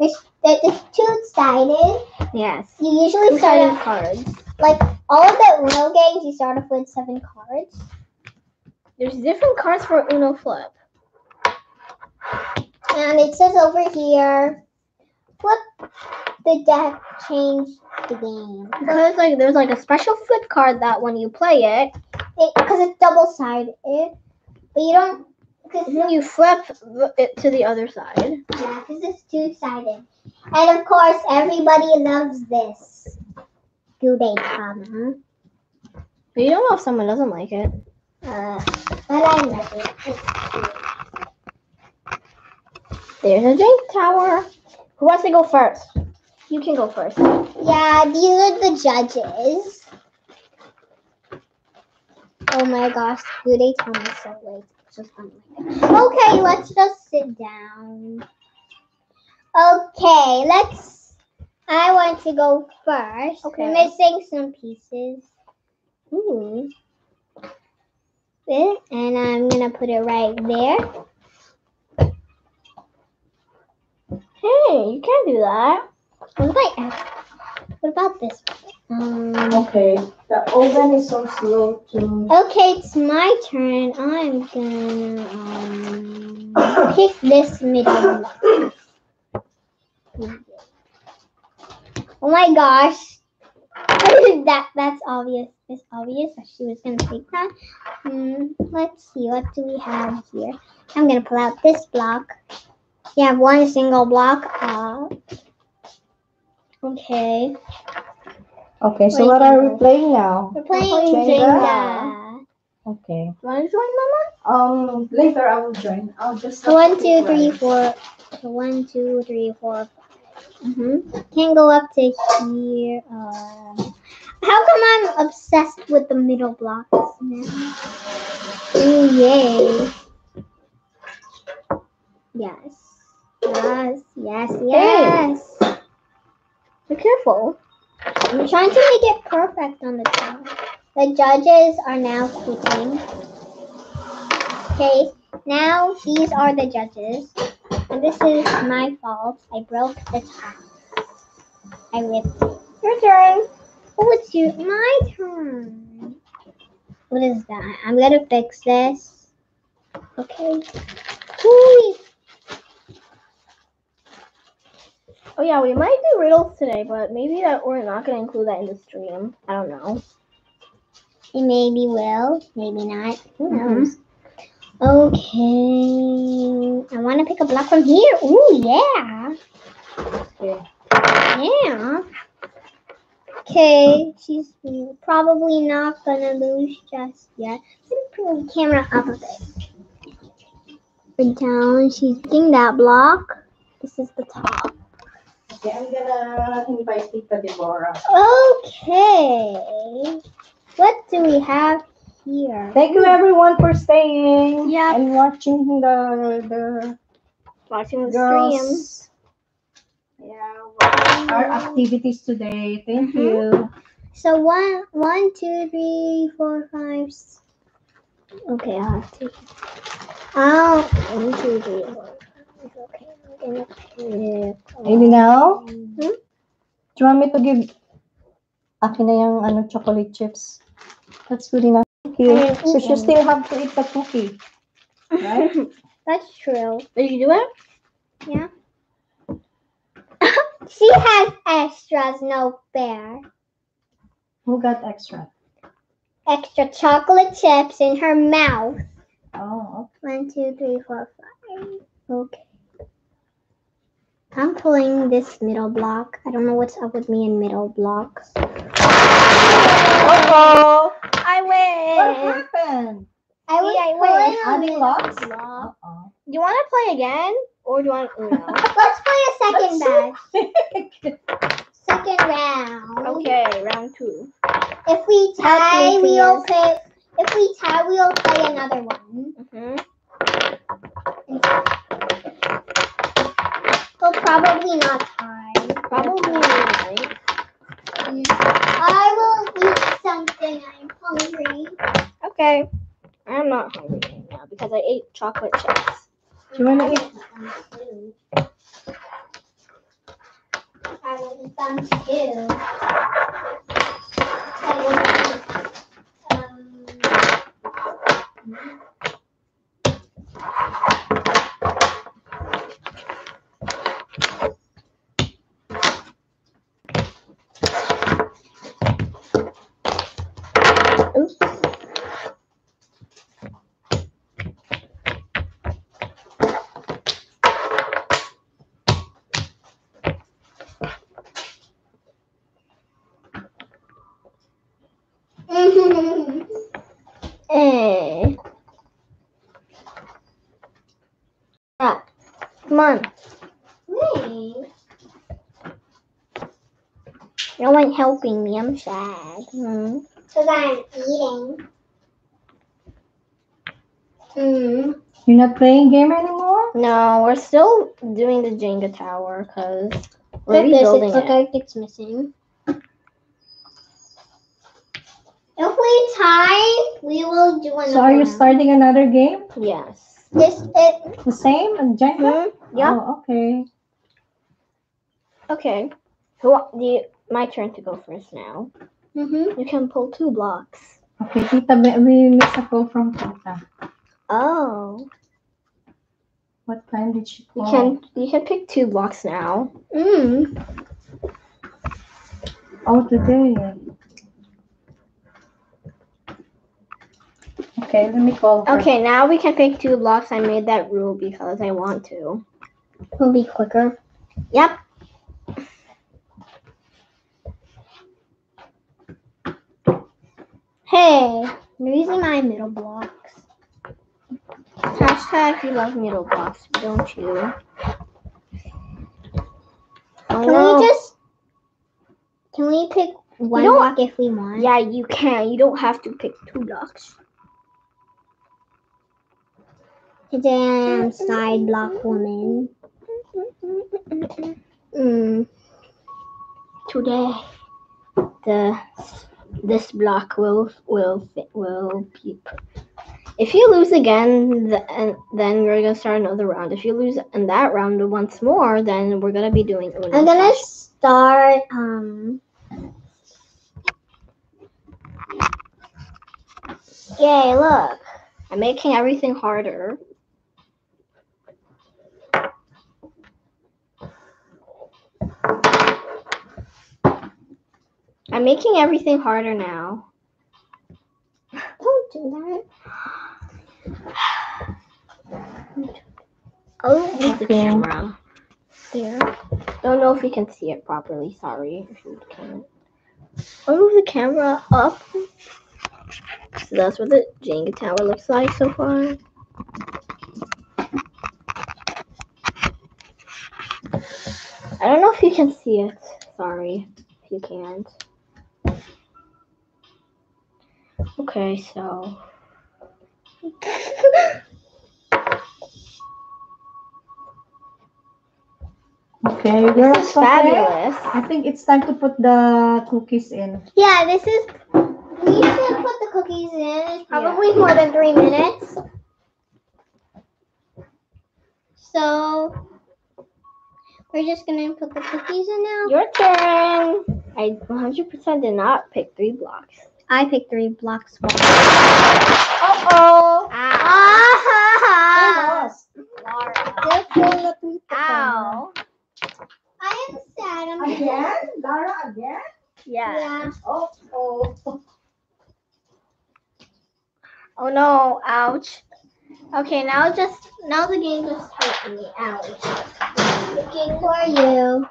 Speaker 3: it's, it's two-sided.
Speaker 2: Yes.
Speaker 3: You usually start with
Speaker 2: cards.
Speaker 3: like all of the Uno games. You start off with seven cards.
Speaker 2: There's different cards for Uno flip.
Speaker 3: And it says over here, flip the deck, change the game.
Speaker 2: Because like there's like a special flip card that when you play it,
Speaker 3: Because it's double sided. But you don't, because
Speaker 2: you flip it to the other side.
Speaker 3: Yeah, because it's two sided. And of course, everybody loves this. Do they, Tom?
Speaker 2: But you don't know if someone doesn't like it.
Speaker 3: Uh, but I love it.
Speaker 2: There's a drink tower. Who wants to go first? You can go first.
Speaker 3: Yeah, these are the judges. Oh my gosh, do they tell me so late? Just my God. Okay, let's just sit down. Okay, let's. I want to go first.
Speaker 2: Okay.
Speaker 3: We're missing some pieces.
Speaker 2: Ooh.
Speaker 3: And I'm gonna put it right there.
Speaker 2: Hey, you can't do that.
Speaker 3: What about what about this? Um,
Speaker 1: Okay, the oven is so slow to.
Speaker 3: Okay, it's my turn. I'm gonna um, pick this middle one. Oh my gosh. that that's obvious. It's obvious that she was gonna take that. Hmm, let's see, what do we have here? I'm gonna pull out this block. You have one single block. Uh, okay.
Speaker 1: Okay, so what are we playing now?
Speaker 3: We're playing
Speaker 1: Jenga. Okay.
Speaker 2: You want to join, Mama?
Speaker 1: Um, later I will join. I'll just.
Speaker 3: One, two, three, four. One, two, three, four.
Speaker 2: Mm-hmm.
Speaker 3: Can't go up to here. Uh, how come I'm obsessed with the middle blocks now? Ooh, yay. Yes. Yes, yes, yes.
Speaker 2: Be careful.
Speaker 3: I'm trying to make it perfect on the top. The judges are now quitting. Okay, now these are the judges. And this is my fault. I broke the top. I ripped it.
Speaker 2: Your turn.
Speaker 3: Oh, it's you. My turn. What is that? I'm gonna fix this. Okay. Ooh,
Speaker 2: Oh yeah, we might do riddles today, but maybe that we're not gonna include that in the stream. I don't know.
Speaker 3: it maybe will, maybe not. Who
Speaker 2: Mhm.
Speaker 3: knows? Okay. I want to pick a block from here. Ooh, yeah.
Speaker 2: Okay.
Speaker 3: Yeah. Okay, she's probably not gonna lose just yet. Let me pull the camera up a bit. Put down. She's picking that block. This is the top.
Speaker 1: Okay, I'm gonna invite Tita Deborah.
Speaker 3: Okay. What do we have here?
Speaker 1: Thank you everyone for staying
Speaker 2: Yep.
Speaker 1: and watching the the
Speaker 2: Watching the stream.
Speaker 1: girls. Yeah, our activities today. Thank
Speaker 2: Mhm.
Speaker 1: you.
Speaker 3: So one, one, two, three, four, five. Okay, I have to. Oh, one, two, three, four, five. Okay, I'm.
Speaker 1: Maybe now?
Speaker 3: um,
Speaker 1: Do you want me to give akin na yung ano, chocolate chips? That's good enough. Thank you.
Speaker 3: Ayun,
Speaker 1: So she still have to eat the cookie. Right?
Speaker 3: That's true.
Speaker 2: Did you do it? Yeah.
Speaker 3: she has extras, no fair.
Speaker 1: Who got extra?
Speaker 3: Extra chocolate chips in her mouth.
Speaker 1: Oh,
Speaker 3: One, two, three, four, five. Okay. I'm pulling this middle block. I don't know what's up with me in middle blocks.
Speaker 2: Uh-oh. I win.
Speaker 1: What happened?
Speaker 3: I was
Speaker 2: Yeah, I
Speaker 3: pulling
Speaker 2: win.
Speaker 3: a
Speaker 1: Adding
Speaker 3: middle
Speaker 1: lots?
Speaker 3: block.
Speaker 1: Uh-oh.
Speaker 2: Do you want to play again? Or do you want Uno?
Speaker 3: Let's play a second batch. Second round.
Speaker 2: okay, round two.
Speaker 3: If we tie, we'll play. If we tie, we'll play another one.
Speaker 2: hmm
Speaker 3: We'll probably not time.
Speaker 2: Probably right.
Speaker 3: I will eat something. I'm hungry.
Speaker 2: Okay. I'm not hungry right now because I ate chocolate chips.
Speaker 1: Do you want to eat?
Speaker 3: I will eat them too. I will eat, um,
Speaker 2: Oops. Eh. Ah, come on.
Speaker 3: Wait.
Speaker 2: No one helping me. I'm sad. Hmm.
Speaker 3: Because I'm eating. Hmm.
Speaker 1: You're not playing game anymore?
Speaker 2: No, we're still doing the Jenga tower because we're
Speaker 3: Look, this, it, look
Speaker 2: it.
Speaker 3: like it's missing. If we tie, we will do another
Speaker 1: So are you
Speaker 3: round.
Speaker 1: starting another game?
Speaker 2: Yes.
Speaker 3: This it
Speaker 1: The same? And Jenga?
Speaker 2: Hmm? Yeah.
Speaker 1: Oh, okay.
Speaker 2: Okay. Who? Do you, my turn to go first now.
Speaker 3: mm-hmm.
Speaker 2: You can pull two blocks.
Speaker 1: Okay, Tita, we- we miss a call from Tita.
Speaker 2: Oh.
Speaker 1: What time did she
Speaker 2: You can you can pick two blocks now.
Speaker 3: Mm.
Speaker 1: Oh, today. Okay, let me call her.
Speaker 2: Okay, now we can pick two blocks. I made that rule because I want to.
Speaker 3: Will be quicker.
Speaker 2: Yep.
Speaker 3: Hey, you're using my middle blocks.
Speaker 2: Hashtag you love middle blocks, don't you?
Speaker 3: Can we just? Can we pick one block if we want?
Speaker 2: Yeah, you can. You don't have to pick two blocks.
Speaker 3: Damn side block woman.
Speaker 2: Mm. Today, the this block will will fit, will be If you lose again, then then we're gonna start another round. If you lose in that round once more, then we're gonna be doing. Uno
Speaker 3: I'm gonna
Speaker 2: session.
Speaker 3: start. Um.
Speaker 2: Yay! Look, I'm making everything harder. I'm making everything harder now.
Speaker 3: Don't do
Speaker 2: I'll move oh,
Speaker 1: the
Speaker 2: camera there. Don't know if you can see it properly. Sorry if you can't. I'll move the camera up. So that's what the Jenga tower looks like so far. I don't know if you can see it. Sorry if you can't. Okay, so.
Speaker 1: Okay, girls.
Speaker 2: This is
Speaker 1: okay?
Speaker 2: fabulous.
Speaker 1: I think it's time to put the cookies in.
Speaker 3: Yeah, this is. We should put the cookies in. It's probably more than three minutes. So we're just gonna put the cookies in now.
Speaker 2: Your turn. I 100% did not pick three blocks.
Speaker 3: I picked three blocks.
Speaker 2: Uh oh.
Speaker 3: Ah!
Speaker 2: Laura.
Speaker 3: Ow. I am sad. I'm
Speaker 1: Again? Lara, again?
Speaker 2: Yeah.
Speaker 3: Yeah.
Speaker 1: Oh, oh.
Speaker 2: Oh no. Ouch.
Speaker 3: Okay, now just now the game just hurt me. Ouch. Looking for you.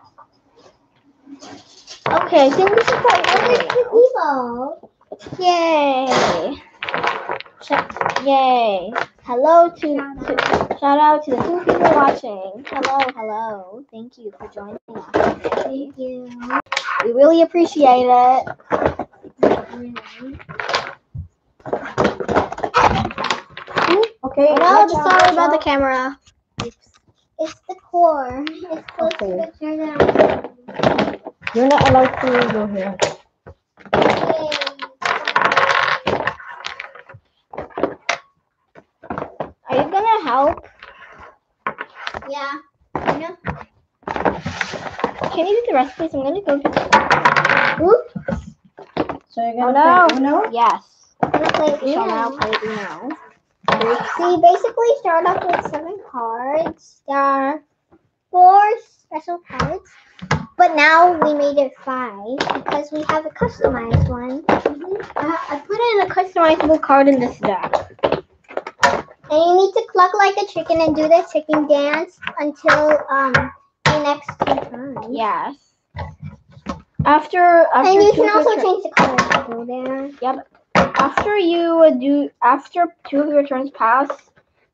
Speaker 2: Okay, I think this is quite
Speaker 3: Where's
Speaker 2: good.
Speaker 3: the people?
Speaker 2: Yay. Sh- Yay. Hello to, to shout out to the two people watching. Hello, hello. Thank you for joining us. today.
Speaker 3: Thank you.
Speaker 2: We really appreciate it.
Speaker 1: Okay.
Speaker 2: No, just sorry about the camera.
Speaker 3: It's the core. It's close
Speaker 1: Okay.
Speaker 3: to the turn
Speaker 1: You're not allowed to go here.
Speaker 2: Are you gonna help?
Speaker 3: Yeah. You know?
Speaker 2: Can you do the rest, please? I'm gonna go get.
Speaker 3: Oop.
Speaker 1: So you're
Speaker 2: Oh
Speaker 1: gonna
Speaker 2: no.
Speaker 1: play Uno?
Speaker 2: Yes.
Speaker 3: I'm gonna play
Speaker 2: We shall now play Uno.
Speaker 3: We basically start off with seven cards. There are four special cards, but now we made it five because we have a customized one.
Speaker 2: I, I put in a customizable card in this deck.
Speaker 3: And you need to cluck like a chicken and do the chicken dance until um the next two turns.
Speaker 2: Yes. After after
Speaker 3: And you can also
Speaker 2: your tur-
Speaker 3: change the color there.
Speaker 2: after you do after two of your turns pass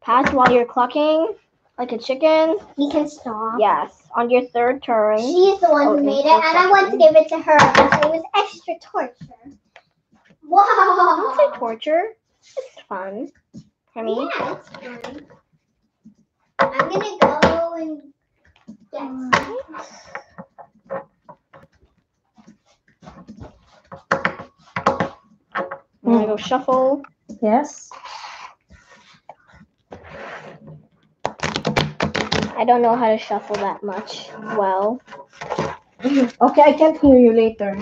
Speaker 2: pass while you're clucking like a chicken.
Speaker 3: You can stop.
Speaker 2: Yes. On your third turn.
Speaker 3: She's the one
Speaker 2: Oh,
Speaker 3: who made it,
Speaker 2: it's
Speaker 3: and I want to give it to her because it was extra torture.
Speaker 2: Don't say torture. It's fun. For me.
Speaker 3: Yeah, it's fun. I'm gonna go and get some.
Speaker 2: I'm hmm. gonna go shuffle.
Speaker 1: Yes.
Speaker 2: I don't know how to shuffle that much well.
Speaker 1: Okay, I can't hear you later.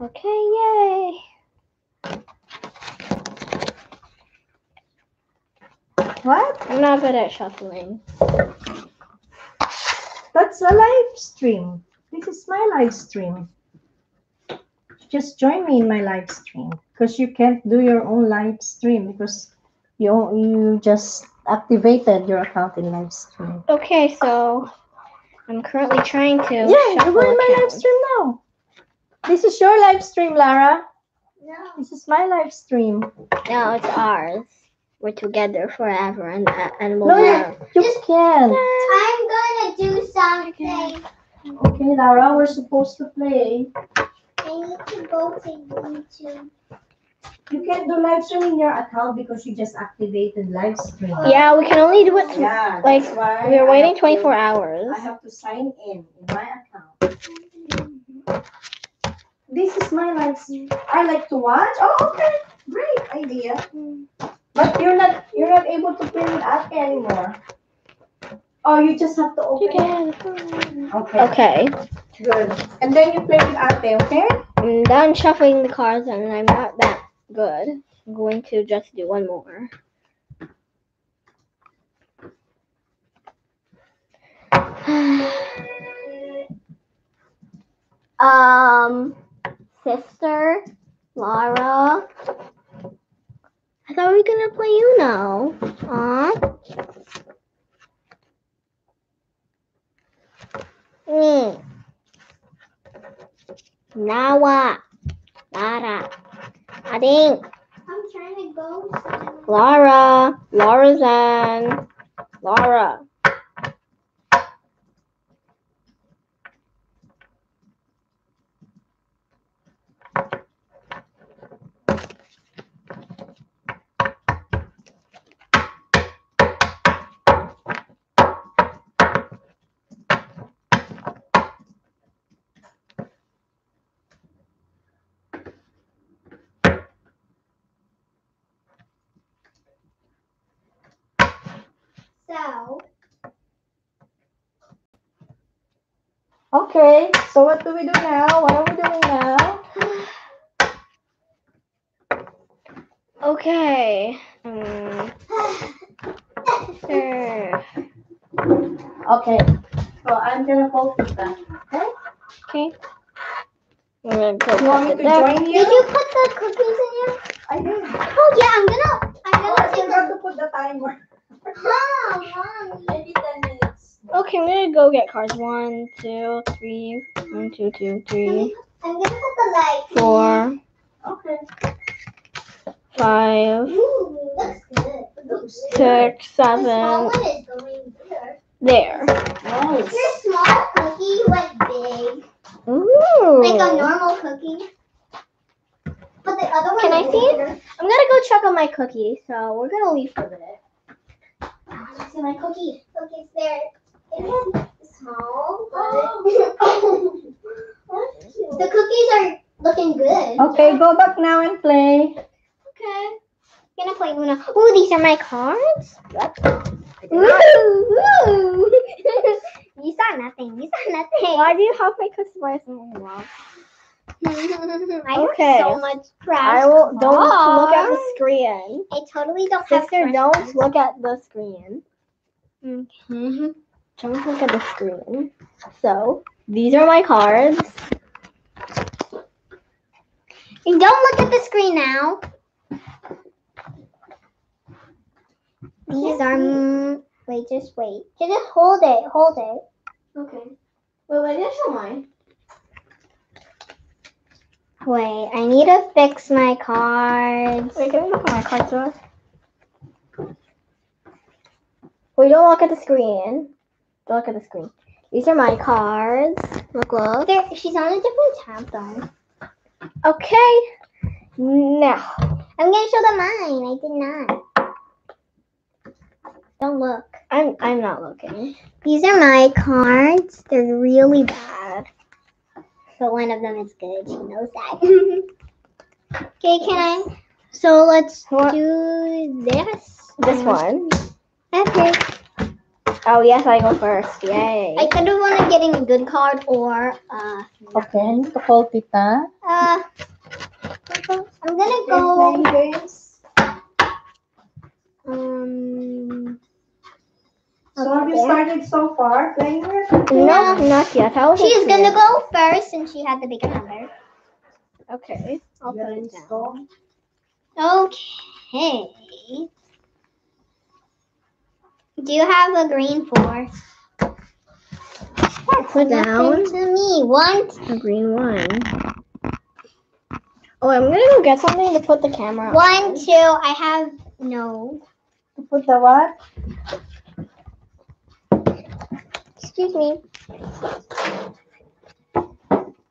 Speaker 2: Okay, yay.
Speaker 1: What?
Speaker 2: I'm not good at shuffling.
Speaker 1: That's a live stream. This is my live stream. Just join me in my live stream because you can't do your own live stream because you you just activated your account in live stream.
Speaker 2: Okay, so I'm currently trying to
Speaker 1: Yeah, you're going in my live stream now. This is your live stream, Lara.
Speaker 3: No.
Speaker 1: This is my live stream.
Speaker 2: No, it's ours. We're together forever and uh, and we'll
Speaker 1: No, you, you can.
Speaker 3: I'm gonna do something.
Speaker 1: Okay, Lara, we're supposed to play.
Speaker 3: I need to go to YouTube.
Speaker 1: You can't do live stream in your account because you just activated live stream.
Speaker 2: Yeah, we can only do it.
Speaker 1: Yeah,
Speaker 2: like, we're waiting 24
Speaker 1: to-
Speaker 2: hours.
Speaker 1: I have to sign in in my account. this is my live stream. I like to watch. Oh, okay. Great idea. Mm. But you're not you're not able to play with Ate anymore. Oh, you just have to open. it. Okay.
Speaker 2: Okay.
Speaker 1: Good. And then you play with Ate, okay?
Speaker 2: I'm done shuffling the cards and I'm not that good. I'm going to just do one more. um, sister, Laura. I thought we were gonna play Uno. Aw. Mm. Nawa. Lara. Ading.
Speaker 3: I'm trying to go.
Speaker 2: Laura. Laura Zan. Laura.
Speaker 3: So,
Speaker 1: Okay. So what do we do now? What are we doing now?
Speaker 2: Okay. Um, sure.
Speaker 1: Okay. So I'm gonna focus that. Okay?
Speaker 2: Okay. I'm gonna put
Speaker 1: You want me to
Speaker 2: there.
Speaker 1: join you?
Speaker 3: did you put the cookies in here?
Speaker 1: I did.
Speaker 3: Oh yeah, I'm gonna. I'm
Speaker 1: Oh,
Speaker 3: gonna take
Speaker 1: forgot
Speaker 3: a.
Speaker 1: to put the timer.
Speaker 3: Oh, Mom.
Speaker 1: Maybe 10 minutes.
Speaker 2: Okay, I'm gonna go get cards. One, two, three. One, two, two, three,
Speaker 3: I'm gonna put the light.
Speaker 2: four,
Speaker 1: Okay.
Speaker 2: five,
Speaker 3: Ooh, looks good.
Speaker 2: Six,
Speaker 3: The
Speaker 2: seven.
Speaker 3: going there.
Speaker 2: There.
Speaker 1: Nice.
Speaker 3: Your small cookie went big,
Speaker 2: Ooh.
Speaker 3: like a normal cookie. But the other one.
Speaker 2: Can I see it? I'm gonna go check on my cookie, so we're gonna leave for a minute.
Speaker 3: Ah, see my cookie. Cookie's there. It is small,
Speaker 2: Oh.
Speaker 3: but the cookies are looking good.
Speaker 1: Okay, go back now and play.
Speaker 3: Okay. Gonna play Uno. Ooh, these are my cards. Ooh, ooh. you saw nothing. You saw nothing.
Speaker 2: Why do you have my customized mom?
Speaker 3: I
Speaker 2: Okay.
Speaker 3: have so much trash.
Speaker 2: I will don't look at the screen.
Speaker 3: I totally don't have
Speaker 2: Sister, don't look at the screen.
Speaker 3: Okay.
Speaker 2: Don't look at the screen. So these are my cards.
Speaker 3: And don't look at the screen now. These are. Wait, just wait. Just hold it. Hold it.
Speaker 2: Okay. Wait, wait, show mine?
Speaker 3: Wait, I need to fix my cards.
Speaker 2: Wait, can I look at my cards? Wait, don't look at the screen. Don't look at the screen. These are my cards. Look, look.
Speaker 3: There, she's on a different tab though.
Speaker 2: Okay. Now,
Speaker 3: I'm gonna show them mine. I did not. Don't look.
Speaker 2: I'm I'm not looking.
Speaker 3: These are my cards. They're really bad. But one of them is good. She knows that. okay, can I? So let's
Speaker 2: What?
Speaker 3: do this.
Speaker 2: This one.
Speaker 3: Okay.
Speaker 2: Oh yes, I go first. Yay.
Speaker 3: I kind of want to getting a good card or uh
Speaker 1: Okay, I need to call Tita.
Speaker 3: uh. I'm gonna go.
Speaker 1: playing games.
Speaker 3: Um.
Speaker 1: So have you
Speaker 3: okay.
Speaker 1: started so far playing with?
Speaker 2: no, not yet. I will
Speaker 3: She's gonna go first since she had the bigger number.
Speaker 2: Okay. I'll put it down.
Speaker 3: Okay. Do you have a green four?
Speaker 2: Put down
Speaker 3: to me. One.
Speaker 2: a green one. Oh, I'm gonna go get something to put the camera. on.
Speaker 3: One, two. I have no.
Speaker 1: To put the what?
Speaker 2: Excuse me.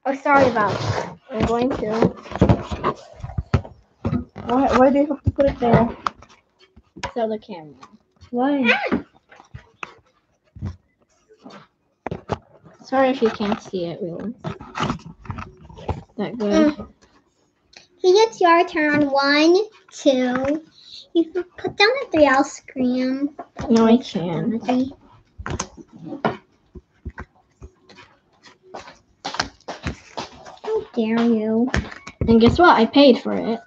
Speaker 2: Oh, sorry about that. I'm going to.
Speaker 1: Why, why do you have to put it there?
Speaker 2: So the camera.
Speaker 1: Why?
Speaker 2: Sorry if you can't see it really. that good.
Speaker 3: Mm. It's your turn. One, two. You can put down the three. I'll scream.
Speaker 2: No, I can't.
Speaker 3: How dare you?
Speaker 2: And guess what? I paid for it.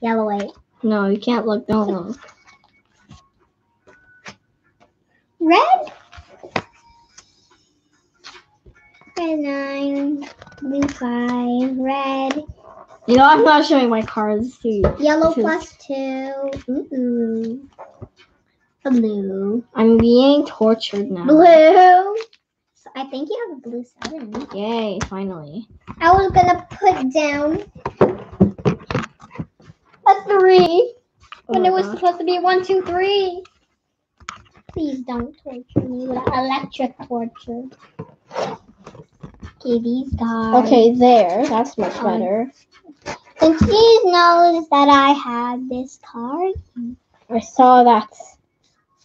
Speaker 3: Yellow eight.
Speaker 2: No, you can't look. Don't look.
Speaker 3: Red? Red nine. Blue five. Red.
Speaker 2: You know, I'm not showing my cards to you.
Speaker 3: Yellow
Speaker 2: Two.
Speaker 3: plus two. Ooh. Blue.
Speaker 2: I'm being tortured now.
Speaker 3: Blue. So I think you have a blue seven.
Speaker 2: Yay, finally.
Speaker 3: I was gonna put down a three
Speaker 2: Oh
Speaker 3: when
Speaker 2: my
Speaker 3: it was
Speaker 2: gosh.
Speaker 3: supposed to be one, two, three. Please don't torture me with electric torture. Okay, these guys.
Speaker 2: Okay, there. That's much
Speaker 3: Um,
Speaker 2: better.
Speaker 3: And please knows that I have this card.
Speaker 2: I saw that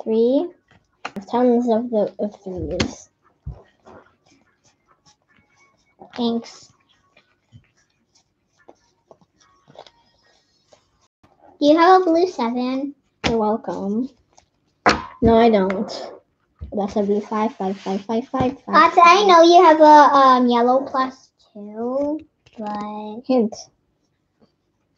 Speaker 2: three. Tons of the of threes.
Speaker 3: Thanks. Do you have a blue seven?
Speaker 2: You're welcome. No, I don't. That's a blue five, five, five, five, five, five.
Speaker 3: I know you have a um, yellow plus two, but
Speaker 2: Hint.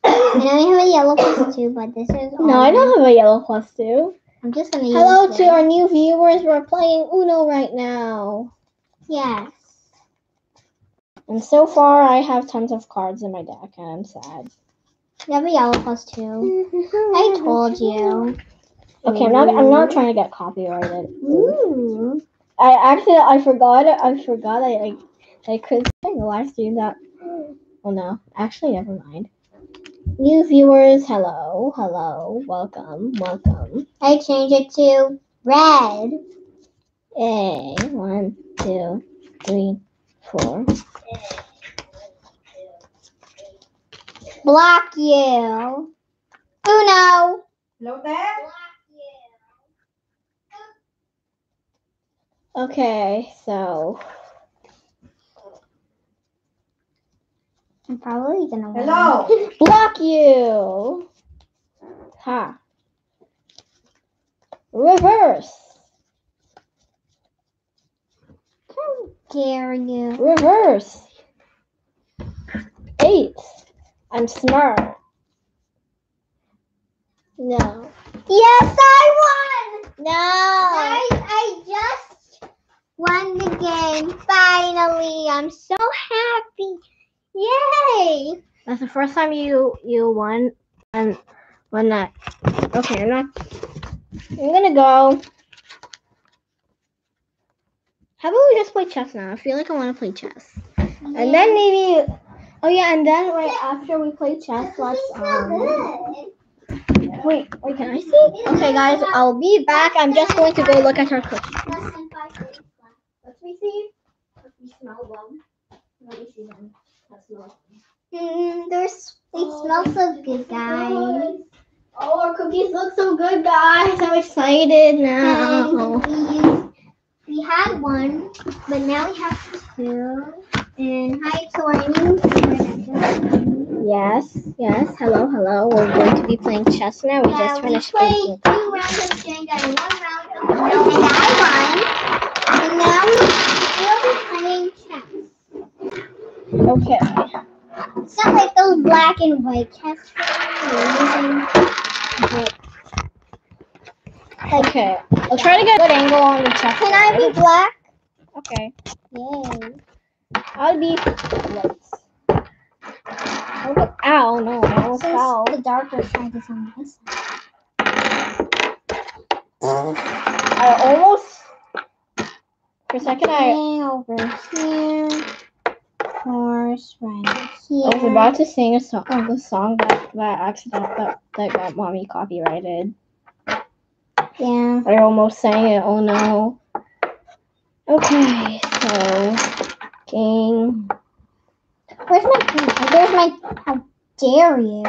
Speaker 3: I know you have a yellow plus two, but this is
Speaker 2: No, I don't have a yellow plus two.
Speaker 3: I'm just gonna
Speaker 2: Hello to
Speaker 3: it.
Speaker 2: our new viewers. We're playing Uno right now.
Speaker 3: Yes.
Speaker 2: And so far, I have tons of cards in my deck, and I'm sad.
Speaker 3: You have a yellow plus two. I told you.
Speaker 2: Okay, I'm not. I'm not trying to get copyrighted.
Speaker 3: Ooh.
Speaker 2: I actually, I forgot. I forgot. I I, I could say the live stream that. Oh no, actually, never mind. New viewers, hello, hello, welcome, welcome.
Speaker 3: I changed it to red.
Speaker 2: A One, two, three, four.
Speaker 3: Block you. Uno.
Speaker 1: Hello there.
Speaker 2: Okay, so
Speaker 3: I'm probably gonna.
Speaker 1: Hello.
Speaker 2: block you. Ha. Reverse.
Speaker 3: How dare you?
Speaker 2: Reverse. Eight. I'm smart. No.
Speaker 3: Yes, I won.
Speaker 2: No.
Speaker 3: I, I just won the game. Finally, I'm so happy. Yay!
Speaker 2: That's the first time you you won and won that. Okay, I'm not. I'm gonna go. How about we just play chess now? I feel like I want to play chess. And then maybe. Oh yeah, and then right after we play chess, let's um. Wait, wait, can I see? Okay, guys, I'll be back. I'm just going to go look at our cookies. Let's me see. Let me smell them. Let me see them. That smells.
Speaker 3: Mm, there's, they smell so good, guys.
Speaker 2: Oh, our cookies look so good, guys. I'm excited now.
Speaker 3: We, we had one, but now we have two. And hi to our new friend.
Speaker 2: Yes, yes. Hello, hello. We're going to be playing chess now. We
Speaker 3: Yeah,
Speaker 2: just
Speaker 3: we
Speaker 2: finished
Speaker 3: played two rounds of Jenga and one round of Uno, and I won. And now we'll be playing chess.
Speaker 2: Okay.
Speaker 3: It's not like those black and white chess players.
Speaker 2: Okay. I'll try to get a good angle on the chess.
Speaker 3: Can I be black?
Speaker 2: Okay.
Speaker 3: Yay.
Speaker 2: I'll be white. Oh, ow, no, I almost fell.
Speaker 3: The darker side is on this side.
Speaker 2: I almost. For a second, I,
Speaker 3: Okay, over here. Horse right here.
Speaker 2: I was about to sing a song, oh, a song that that accident that, that got mommy copyrighted.
Speaker 3: Yeah.
Speaker 2: I almost sang it. Oh no. Okay, so king.
Speaker 3: Where's my? There's my. How dare you?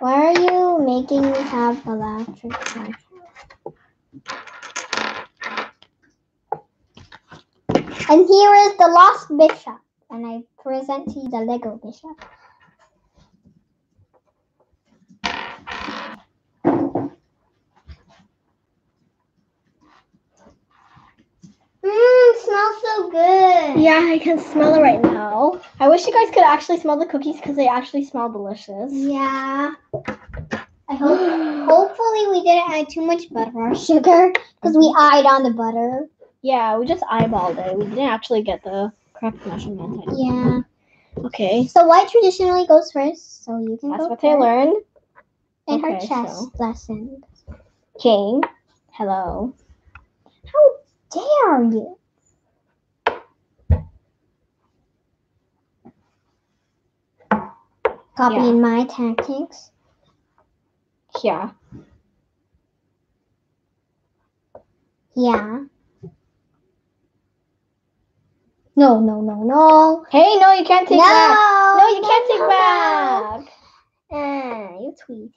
Speaker 3: Why are you making me have electric chair? And here is the lost bishop. And I present to you the Lego bishop. Mmm, smells so good.
Speaker 2: Yeah, I can smell it right now. I wish you guys could actually smell the cookies because they actually smell delicious.
Speaker 3: Yeah. I hope hopefully we didn't add too much butter or sugar because we eyed on the butter.
Speaker 2: Yeah, we just eyeballed it. We didn't actually get the correct measurement.
Speaker 3: Yeah.
Speaker 2: Okay,
Speaker 3: So white traditionally goes first, so you can
Speaker 2: that's
Speaker 3: go
Speaker 2: what I
Speaker 3: first.
Speaker 2: learned.
Speaker 3: in her
Speaker 2: Okay,
Speaker 3: chess
Speaker 2: so-
Speaker 3: lesson.
Speaker 2: King, hello.
Speaker 3: How dare you? Copying my tactics.
Speaker 2: Yeah.
Speaker 3: Yeah. No, no, no, no.
Speaker 2: Hey, no, you can't take
Speaker 3: no,
Speaker 2: back. No, you can't take
Speaker 3: no, no.
Speaker 2: back. Ah, you're tweeting.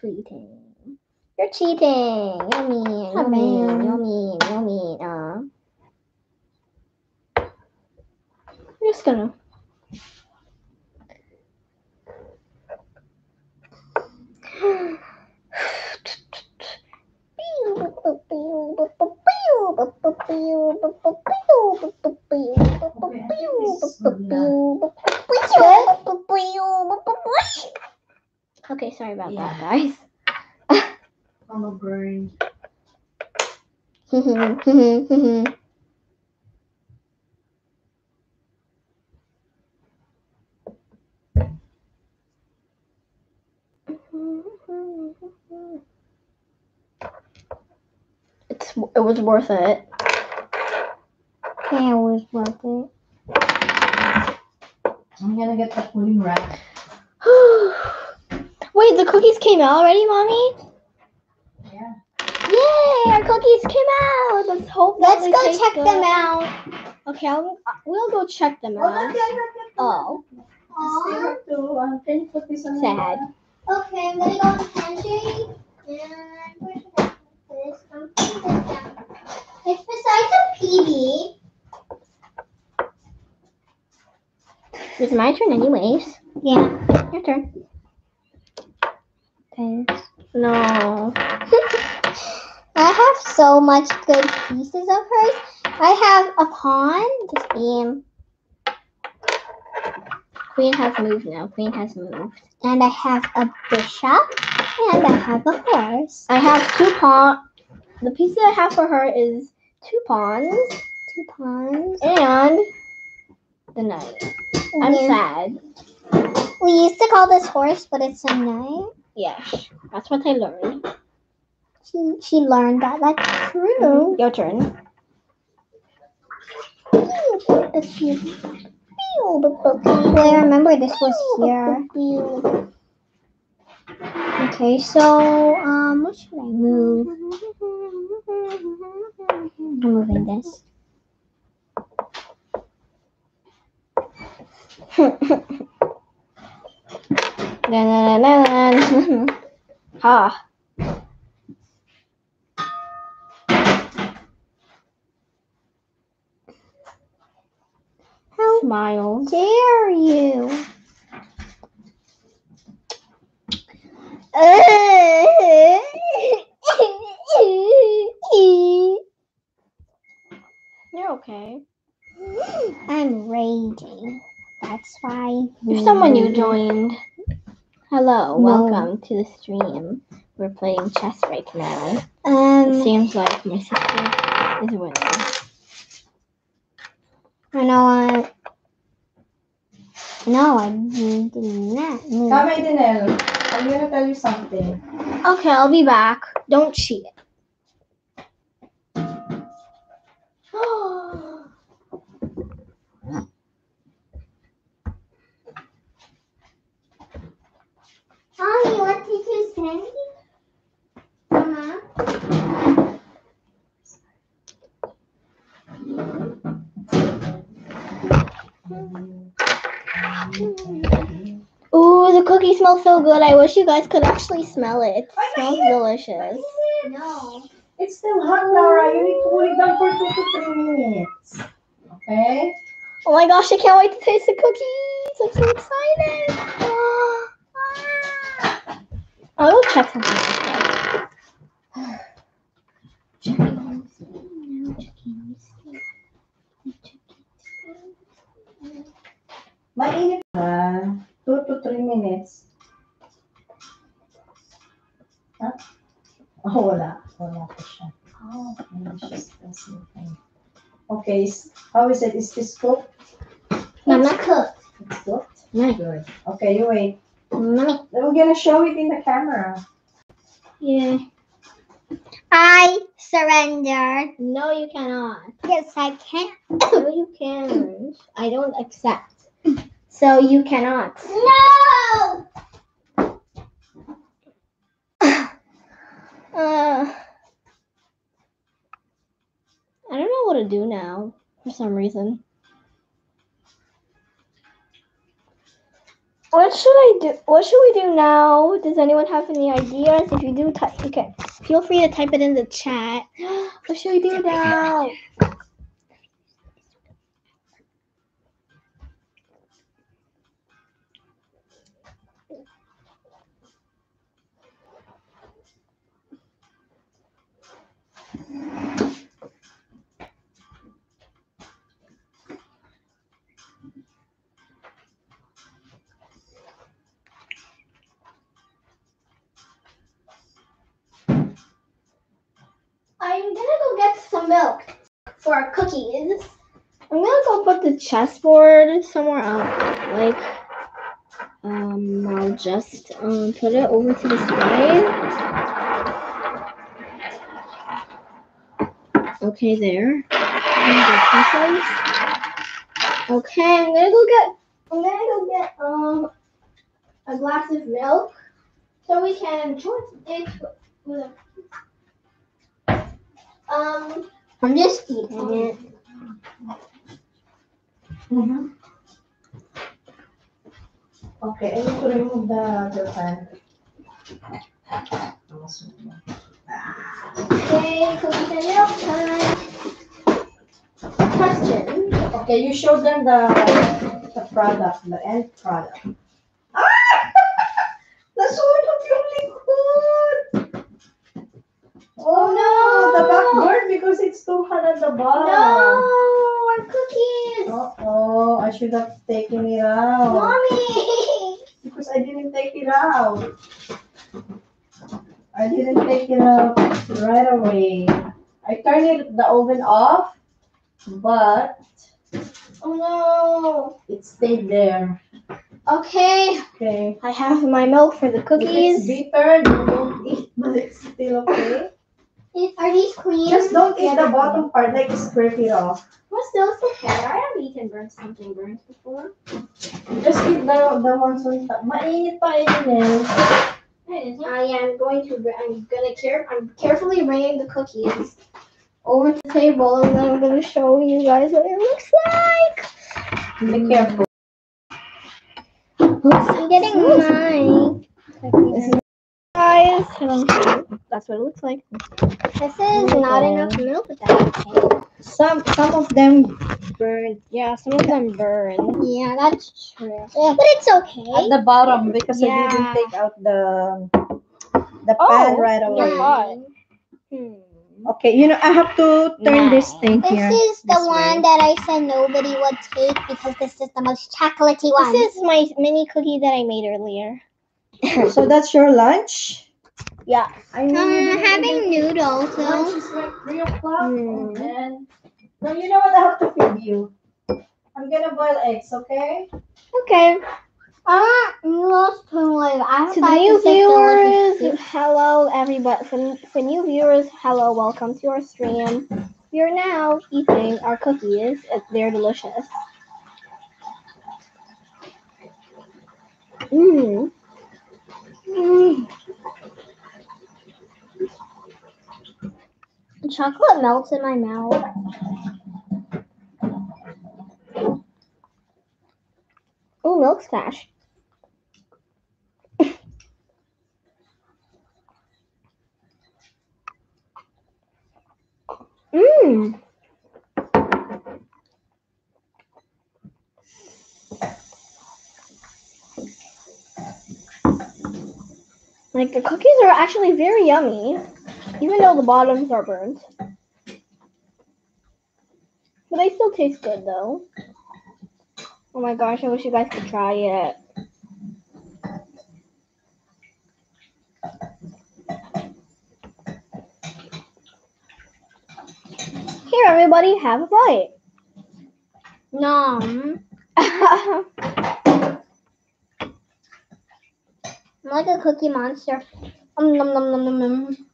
Speaker 2: Tweeting. You're cheating. You're mean. You're
Speaker 3: Oh,
Speaker 2: mean. You're mean. You're mean. Uh. I'm just gonna. Okay, sorry about that, guys.
Speaker 1: I'm a bird.
Speaker 2: It's it was worth it.
Speaker 3: Yeah, it was worth it.
Speaker 1: I'm gonna get the cooling rack.
Speaker 2: Wait, the cookies came out already, mommy?
Speaker 1: Yeah.
Speaker 2: Yay, our cookies came out. Let's hope.
Speaker 3: Let's go check
Speaker 2: good.
Speaker 3: them out.
Speaker 2: Okay, I'll, we'll go check them out. Oh,
Speaker 3: Aw.
Speaker 1: to um, can put this
Speaker 2: Sad.
Speaker 3: Okay, I'm gonna go in the pantry. And where should I put this? I'm putting this down. It's besides a PB.
Speaker 2: it's my turn, anyways.
Speaker 3: Yeah.
Speaker 2: Your turn.
Speaker 3: Thanks.
Speaker 2: No.
Speaker 3: I have so much good pieces of hers. I have a pawn, this game,
Speaker 2: Queen has moved now. Queen has moved.
Speaker 3: and I have a bishop, and I have a horse.
Speaker 2: I have two pawns. The piece that I have for her is two pawns
Speaker 3: Two pawns.
Speaker 2: and the knight. I'm
Speaker 3: Yeah.
Speaker 2: sad.
Speaker 3: We used to call this horse, but it's a knight.
Speaker 2: Yes, that's what I learned.
Speaker 3: She she learned that. That's true.
Speaker 2: Your turn.
Speaker 3: Well, I remember this was here. Okay, so um, what should I move? I'm moving this.
Speaker 2: ha.
Speaker 3: How
Speaker 2: Smile.
Speaker 3: dare you?
Speaker 2: You're okay.
Speaker 3: I'm raging. That's why.
Speaker 2: There's someone new joined. Hello,
Speaker 3: No.
Speaker 2: welcome to the stream. We're playing chess right now. It
Speaker 3: Um,
Speaker 2: seems like my sister is winning.
Speaker 3: I know I. No, I did not.
Speaker 1: Come, Dinel. I'm gonna tell you something.
Speaker 2: Okay, I'll be back. Don't cheat. Cookie smells so good. I wish you guys could actually smell it. It smells delicious.
Speaker 3: No.
Speaker 1: It's still hot, Laura. You need to cool it down for two to three minutes. Okay.
Speaker 2: Oh my gosh, I can't wait to taste the cookies. I'm so excited. Ah. I'll go check something.
Speaker 1: pa. 2 to 3 minutes. Ha? Oh, wala. Wala pa siya. Oh, hindi siya specified. Okay, how is it? Is this cooked?
Speaker 3: It's cooked.
Speaker 1: It's cooked?
Speaker 2: Nice.
Speaker 1: Good. Okay, you wait.
Speaker 3: Mommy.
Speaker 1: Then we're gonna show it in the camera.
Speaker 2: Yeah.
Speaker 3: I surrender.
Speaker 2: No, you cannot.
Speaker 3: Yes, I can.
Speaker 2: No, you can't. I don't accept. So you cannot.
Speaker 3: No!
Speaker 2: Uh, I don't know what to do now for some reason. What should I do? What should we do now? Does anyone have any ideas? If you do, type. Okay, feel free to type it in the chat. What should we do now? Gonna go get some milk for our cookies. I'm gonna go put the chessboard somewhere else. Like, um, I'll just um put it over to the side. Okay, there. Okay, I'm gonna go get. I'm gonna go get um a glass of milk so we can join it with a um,
Speaker 3: I'm just eating it.
Speaker 1: Mm-hmm. Okay, I need to remove the, the fan.
Speaker 2: okay, cookies and milk time. Question.
Speaker 1: Okay, you show them the the product, the end product. Ah! Nasunog yung Oh no! The backboard because it's too hot at the bottom.
Speaker 2: No, our cookies.
Speaker 1: Uh-oh, I should have taken it out.
Speaker 2: Mommy.
Speaker 1: Because I didn't take it out. I didn't take it out right away. I turned it, the oven off, but
Speaker 2: Oh no.
Speaker 1: it stayed there.
Speaker 2: Okay,
Speaker 1: Okay.
Speaker 2: I have my milk for the
Speaker 1: If it's
Speaker 2: cookies.
Speaker 1: bitter, you don't eat, but it's still okay.
Speaker 3: Are these clean?
Speaker 1: Just don't eat the bottom part, like scrape it off.
Speaker 2: What's those okay? I have eaten burnt something burnt before.
Speaker 1: Just eat the, the ones on top. Mainit pa yun
Speaker 2: I am going to. I'm gonna care. I'm carefully bringing the cookies over to the table, and then I'm gonna show you guys what it looks like.
Speaker 1: Be careful.
Speaker 3: I'm getting mine.
Speaker 2: Guys, um, that's what it looks like.
Speaker 3: This is not enough milk, but that's okay.
Speaker 1: Some some of them burnt
Speaker 2: Yeah, some of them burn.
Speaker 3: Yeah, that's true. But it's okay.
Speaker 1: at the bottom because I didn't take out the the
Speaker 2: Oh,
Speaker 1: pan right
Speaker 2: yeah.
Speaker 1: away.
Speaker 2: hot. Hmm.
Speaker 1: Okay, you know I have to turn this
Speaker 2: Nice.
Speaker 1: thing
Speaker 3: This is the
Speaker 1: this
Speaker 3: one
Speaker 1: way.
Speaker 3: that I said nobody would take because this is the most chocolatey one.
Speaker 2: This is my mini cookie that I made earlier.
Speaker 1: So that's your lunch.
Speaker 2: Yeah.
Speaker 1: I
Speaker 3: I'm having noodles,
Speaker 1: lunch is like three o'clock.
Speaker 2: Hmm.
Speaker 1: And no, you know what? I have to feed you. I'm gonna boil eggs, okay?
Speaker 2: Okay.
Speaker 3: ah, noodles to live. I
Speaker 2: To new viewers, hello everybody. For, for new viewers, hello, welcome to our stream. We are now eating our cookies. Uh, They're delicious. Mmm. Mmm.
Speaker 3: Chocolate melts in my mouth.
Speaker 2: Oh, milk splash. Mmm. Like the cookies are actually very yummy even though the bottoms are burnt. But they still taste good though. Oh my gosh, I wish you guys could try it. Here, everybody, have a bite.
Speaker 3: Nom. I'm like a cookie monster. Um, nom, nom, nom, nom, nom.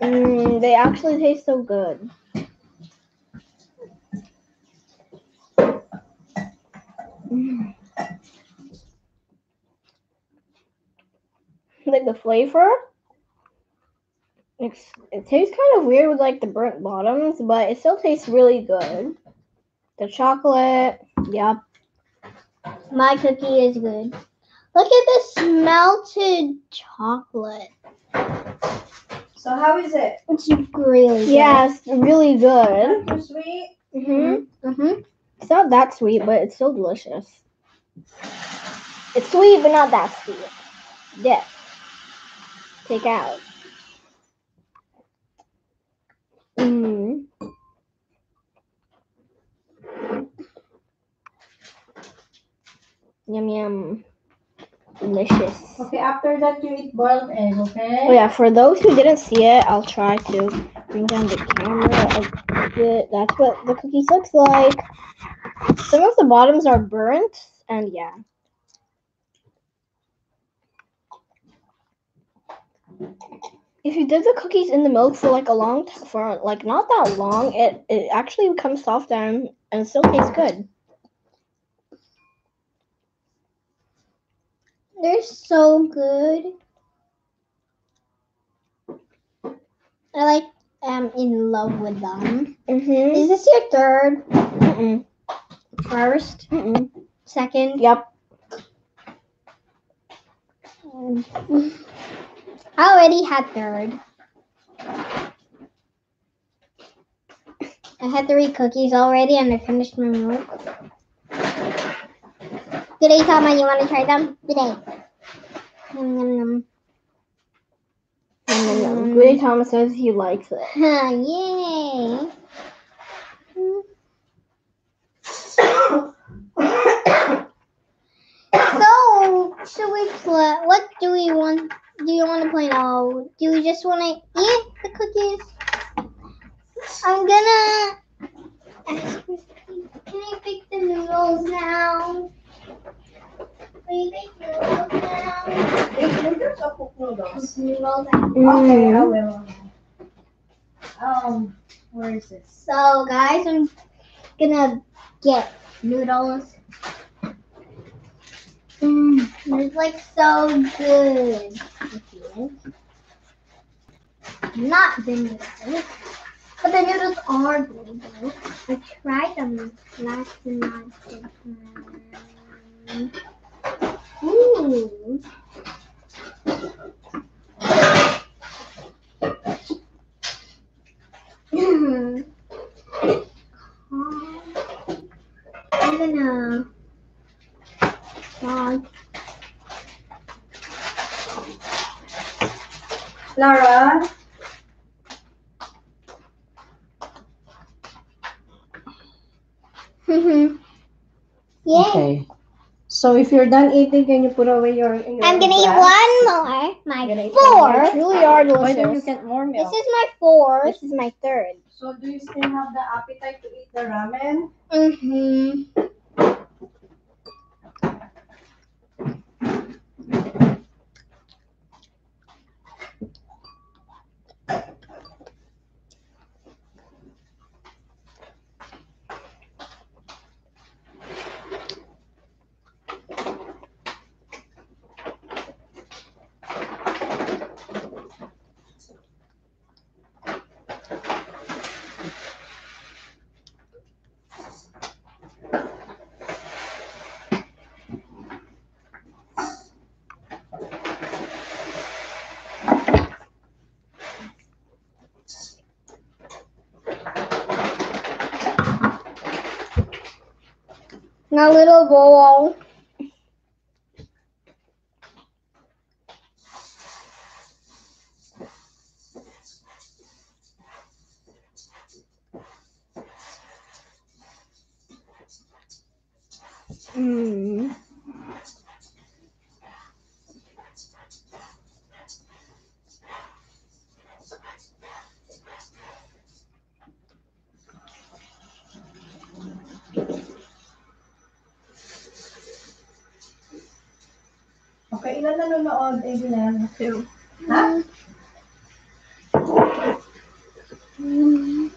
Speaker 2: Mm, they actually taste so good. Like the flavor, it's it tastes kind of weird with like the burnt bottoms, but it still tastes really good. The chocolate, yep.
Speaker 3: My cookie is good. Look at this melted chocolate.
Speaker 1: So how is it?
Speaker 3: It's really good.
Speaker 2: Yeah, it's really good.
Speaker 1: Too sweet?
Speaker 2: Mm-hmm.
Speaker 3: Mm-hmm.
Speaker 2: It's not that sweet, but it's still delicious. It's sweet, but not that sweet. Yeah. Take out. Mm. Yum yum. Delicious.
Speaker 1: Okay, after that you eat boiled egg, okay?
Speaker 2: Oh yeah, for those who didn't see it, I'll try to bring down the camera a bit. That's what the cookies looks like. Some of the bottoms are burnt, and yeah. If you dip the cookies in the milk for like a long time, for like not that long, it it actually becomes soft and and still tastes good.
Speaker 3: They're so good. I like am in love with them.
Speaker 2: Mm-hmm.
Speaker 3: Is this your third?
Speaker 2: Mm-mm.
Speaker 3: First?
Speaker 2: Mm-mm.
Speaker 3: Second?
Speaker 2: Yep.
Speaker 3: I already had third. I had three cookies already and I finished my milk. Today, Tama, you want to try them? Today. Nom, nom, nom.
Speaker 2: And then Goody Thomas says he likes it.
Speaker 3: Huh, Yay. So, should we play? What do we want? Do you want to play now? Do you just want to eat the cookies? I'm gonna. Can I pick the noodles now?
Speaker 1: Okay, I will. Um, where is this?
Speaker 3: So, guys, I'm gonna get noodles. Mmm, it's like so good. Not the noodles, but the noodles are good. I tried them last night. Time. Ooh. I'm gonna log.
Speaker 1: Lara,
Speaker 3: Yay!
Speaker 1: Okay. So if you're done eating, can you put away your? your
Speaker 3: I'm gonna eat one more. My
Speaker 1: Gonna eat
Speaker 2: They
Speaker 3: fourth.
Speaker 2: truly are
Speaker 1: Why don't you
Speaker 2: delicious.
Speaker 1: get more
Speaker 3: This is my fourth.
Speaker 2: This is my third.
Speaker 1: So do you still have the appetite to eat the ramen?
Speaker 3: Mm-hmm. My little bowl.
Speaker 2: Mm.
Speaker 1: Okay, ilan nanonood, Evelyn?
Speaker 2: Two.
Speaker 1: Ha?
Speaker 3: Mm.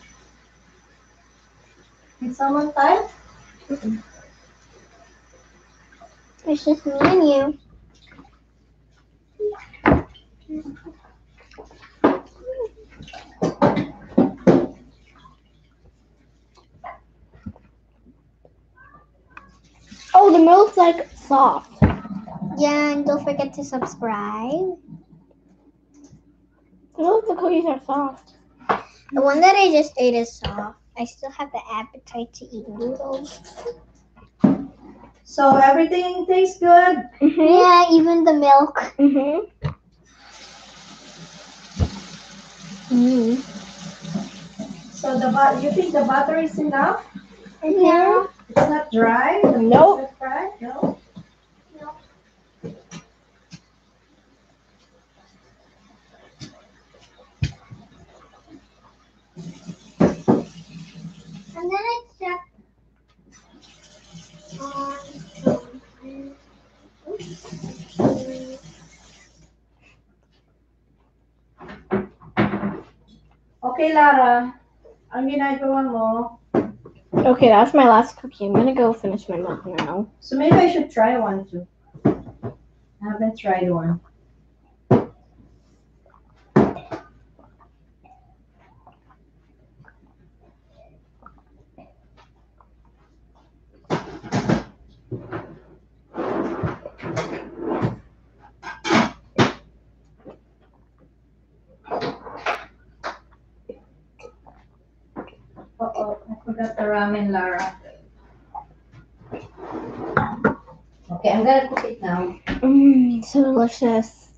Speaker 1: Did someone type?
Speaker 3: It's just me and you.
Speaker 2: Oh, the milk's like soft.
Speaker 3: Yeah, and don't forget to subscribe.
Speaker 2: The the cookies are soft.
Speaker 3: The one that I just ate is soft. I still have the appetite to eat noodles.
Speaker 1: So everything tastes good?
Speaker 2: Mm-hmm.
Speaker 3: Yeah, even the milk.
Speaker 2: Mm-hmm. Mm.
Speaker 1: So the but you think the butter is enough?
Speaker 3: Yeah.
Speaker 1: It's not dry?
Speaker 2: Nope.
Speaker 1: is not dry? No?
Speaker 3: And then I check on
Speaker 1: Okay, Lara. Ang ginagawa mo,
Speaker 2: Okay, that's my last cookie. I'm gonna go finish my milk now.
Speaker 1: so maybe I should try one too. I haven't tried one. Uh-oh, I forgot the ramen, Lara. Okay, I'm gonna cook it now.
Speaker 2: Mmm, so delicious.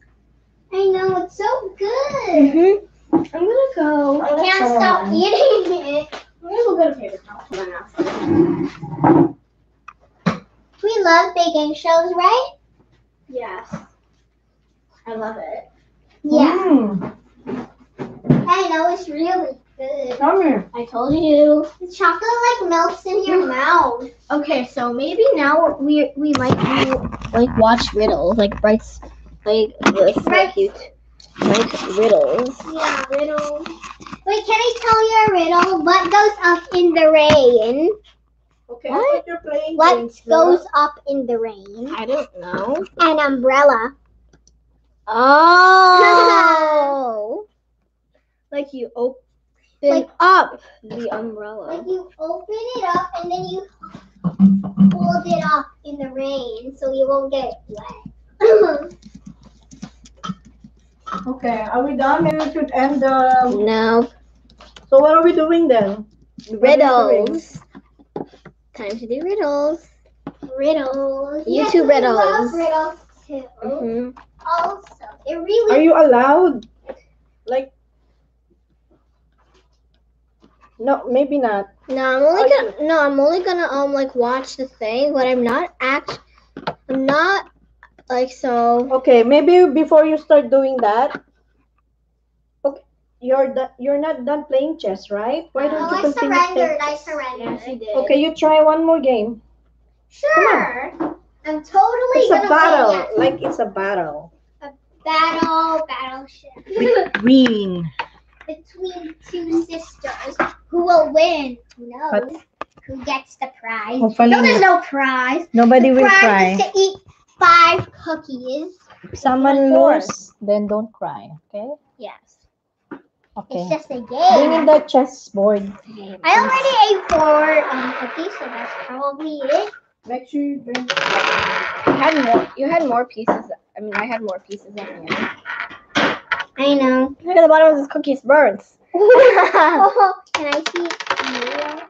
Speaker 3: I know it's so good.
Speaker 2: Mm-hmm. I'm gonna go.
Speaker 3: I can't stop eating it.
Speaker 2: I'm gonna go get a paper towel for my.
Speaker 3: We love baking shows, right?
Speaker 2: Yes. I love it.
Speaker 3: Yeah.
Speaker 1: Mm,
Speaker 3: I know it's really good.
Speaker 2: I told you.
Speaker 3: The chocolate like melts in your mm. mouth.
Speaker 2: Okay, so maybe now we we might do like watch riddles, like Bright's like this, like you, like riddles.
Speaker 3: Yeah, riddle. Wait, can I tell you a riddle? What goes up in the rain?
Speaker 1: Okay,
Speaker 2: What?
Speaker 3: What
Speaker 1: games,
Speaker 3: goes up in the rain?
Speaker 2: I don't know.
Speaker 3: An umbrella.
Speaker 2: Oh, like you open
Speaker 3: Like-
Speaker 2: up the umbrella.
Speaker 3: Like
Speaker 2: umbrella.
Speaker 3: you open it up and then you hold it up in the rain so you won't get wet.
Speaker 1: Okay, are we done? Maybe we should end the.
Speaker 2: No
Speaker 1: So what are we doing then?
Speaker 2: riddles. Time to do riddles.
Speaker 3: riddles.
Speaker 2: You
Speaker 3: Yes,
Speaker 2: two
Speaker 3: we
Speaker 2: riddles.
Speaker 3: love riddles too.
Speaker 2: hmm
Speaker 3: Also, it really.
Speaker 1: Are you allowed? Like. No, maybe not.
Speaker 2: No, I'm only
Speaker 1: Are
Speaker 2: gonna no, I'm only gonna um like watch the thing, but I'm not act. I'm not like so.
Speaker 1: Okay, maybe before you start doing that. Okay, you're do- you're not done playing chess, right? Why don't
Speaker 3: Oh,
Speaker 1: you
Speaker 3: I
Speaker 1: continue?
Speaker 3: surrendered.
Speaker 1: playing-
Speaker 3: I surrendered.
Speaker 2: Yes, you did.
Speaker 1: Okay, you try one more game.
Speaker 3: Sure. I'm totally
Speaker 1: It's a battle.
Speaker 3: play it.
Speaker 1: Like it's a battle.
Speaker 3: A battle, battleship.
Speaker 1: Between.
Speaker 3: Between two sisters. Who will win? Who knows?
Speaker 1: But-
Speaker 3: Who gets the prize?
Speaker 1: Hopefully
Speaker 3: no, there's no prize.
Speaker 1: Nobody
Speaker 3: the
Speaker 1: will
Speaker 3: prize
Speaker 1: cry.
Speaker 3: is to eat five cookies.
Speaker 1: If someone
Speaker 2: Of course.
Speaker 1: lose, then don't cry. Okay.
Speaker 2: Yes.
Speaker 1: Okay.
Speaker 3: It's just a game.
Speaker 1: Bring in
Speaker 3: game.
Speaker 1: the chess board.
Speaker 3: I already ate four um, cookies, so that's probably it.
Speaker 1: Make sure you bring.
Speaker 2: You had more. You had more pieces. I mean, I had more pieces than you.
Speaker 3: I know.
Speaker 2: Look at the bottom of this cookie. It's burnt.
Speaker 3: oh, can I see? Yeah.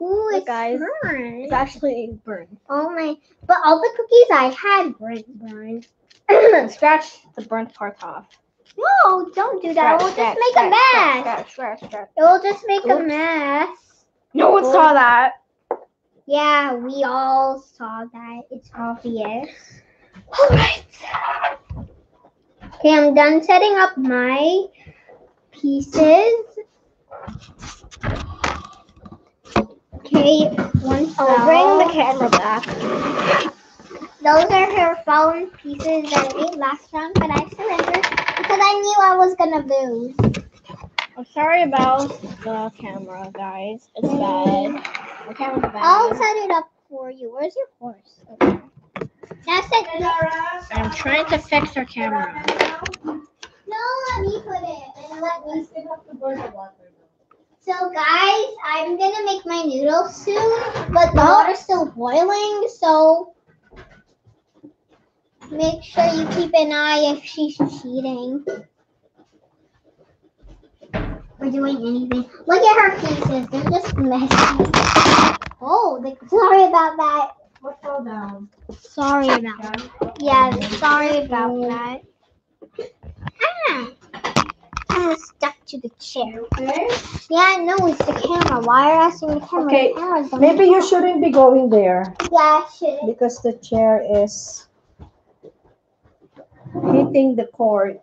Speaker 3: Ooh,
Speaker 2: Look,
Speaker 3: it's
Speaker 2: guys.
Speaker 3: burnt.
Speaker 2: It's actually burnt.
Speaker 3: Oh my! But all the cookies I had weren't.
Speaker 2: Scratch the burnt part off.
Speaker 3: No, don't do that. It will
Speaker 2: Scratch,
Speaker 3: just make
Speaker 2: scratch,
Speaker 3: a mess.
Speaker 2: Scratch, scratch, scratch, scratch.
Speaker 3: It will just make a mess.
Speaker 2: No one saw that.
Speaker 3: Yeah, we all saw that. It's oh. obvious.
Speaker 2: All right.
Speaker 3: Okay, I'm done setting up my pieces. Okay, one
Speaker 2: I'll bring the camera back.
Speaker 3: Those are her phone pieces that I made last round, but I surrendered because I knew I was gonna lose.
Speaker 2: I'm sorry about the camera, guys. It's bad. The camera's bad.
Speaker 3: I'll set it up for you. Where's your horse? Okay. Now set
Speaker 2: I'm trying to fix our camera.
Speaker 3: No, let me put it and let me So guys, I'm gonna make my noodles soon, but the water's still boiling, so make sure you keep an eye if she's cheating. Or doing anything. Look at her pieces, they're just messy. Oh, the, sorry about that.
Speaker 1: What fell down?
Speaker 3: Sorry about that. Yeah, sorry about that. Ah, I was stuck to the chair.
Speaker 1: Okay.
Speaker 3: Yeah, no, it's the camera. Why are you asking the camera?
Speaker 1: Okay,
Speaker 3: The camera's the
Speaker 1: Maybe you shouldn't be going there
Speaker 3: Yeah, I should.
Speaker 1: because the chair is hitting the cord.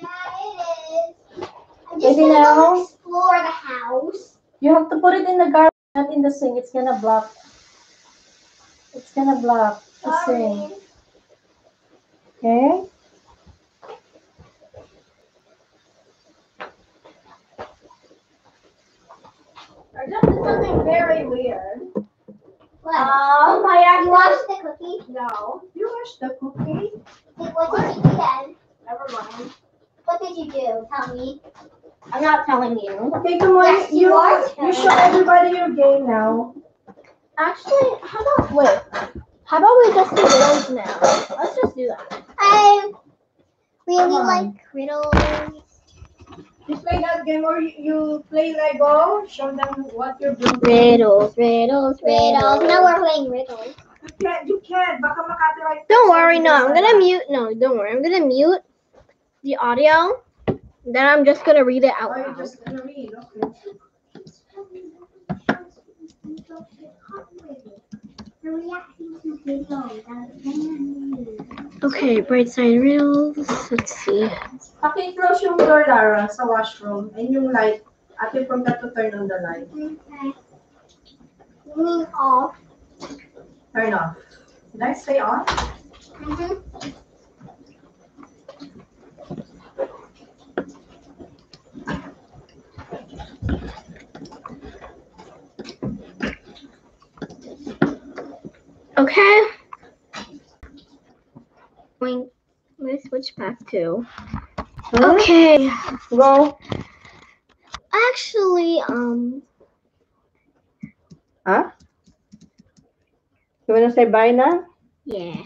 Speaker 3: Yeah, it is. I'm just
Speaker 1: Maybe
Speaker 3: gonna go explore the house.
Speaker 1: You have to put it in the garbage, not in the sink. It's gonna block. It's gonna block the sink. Okay. I just did something very weird.
Speaker 3: What?
Speaker 1: Um, I
Speaker 3: you watched the cookie?
Speaker 1: No. You watched the cookie?
Speaker 3: Wait, What did you do then?
Speaker 1: Never mind.
Speaker 3: What did you do? Tell me.
Speaker 2: I'm not telling you.
Speaker 1: Okay, come on.
Speaker 3: Yes, you
Speaker 1: you
Speaker 3: are
Speaker 1: you show everybody your game now.
Speaker 2: Actually, how about wait? How about we just do riddles now? Let's just do that.
Speaker 3: Um, I really
Speaker 1: Come on.
Speaker 3: like riddles.
Speaker 1: You play that game or you, you play Lego? Show them what you're doing.
Speaker 2: Riddles, riddles,
Speaker 3: Riddles. Now we're playing riddles.
Speaker 1: You can't. You can't. Baka makapiright.
Speaker 2: Don't worry, no, I'm gonna mute. No, don't worry, I'm gonna mute the audio. Then I'm just gonna read it out
Speaker 1: Oh, you're
Speaker 2: loud.
Speaker 1: just gonna read. Okay.
Speaker 2: Bright side riddles. Let's see.
Speaker 1: Paki-close yung door, Lara, sa washroom. And yung light. Ate, forgot to turn on the light.
Speaker 3: Okay. Lean off.
Speaker 1: Turn off. Did I stay on?
Speaker 3: Mhm.
Speaker 2: Okay. Going. Let's switch back to. Okay. Well, actually, um,
Speaker 1: Huh? You wanna say bye now?
Speaker 2: yeah.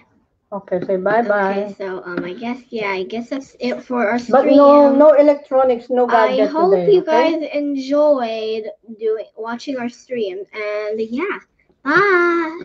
Speaker 1: Okay, say bye-bye.
Speaker 2: Okay, so um, I guess yeah, I guess that's it for our stream.
Speaker 1: But no, no electronics, no
Speaker 2: I
Speaker 1: gadget
Speaker 2: hope
Speaker 1: today.
Speaker 2: you
Speaker 1: okay?
Speaker 2: guys enjoyed doing watching our stream, and yeah, bye.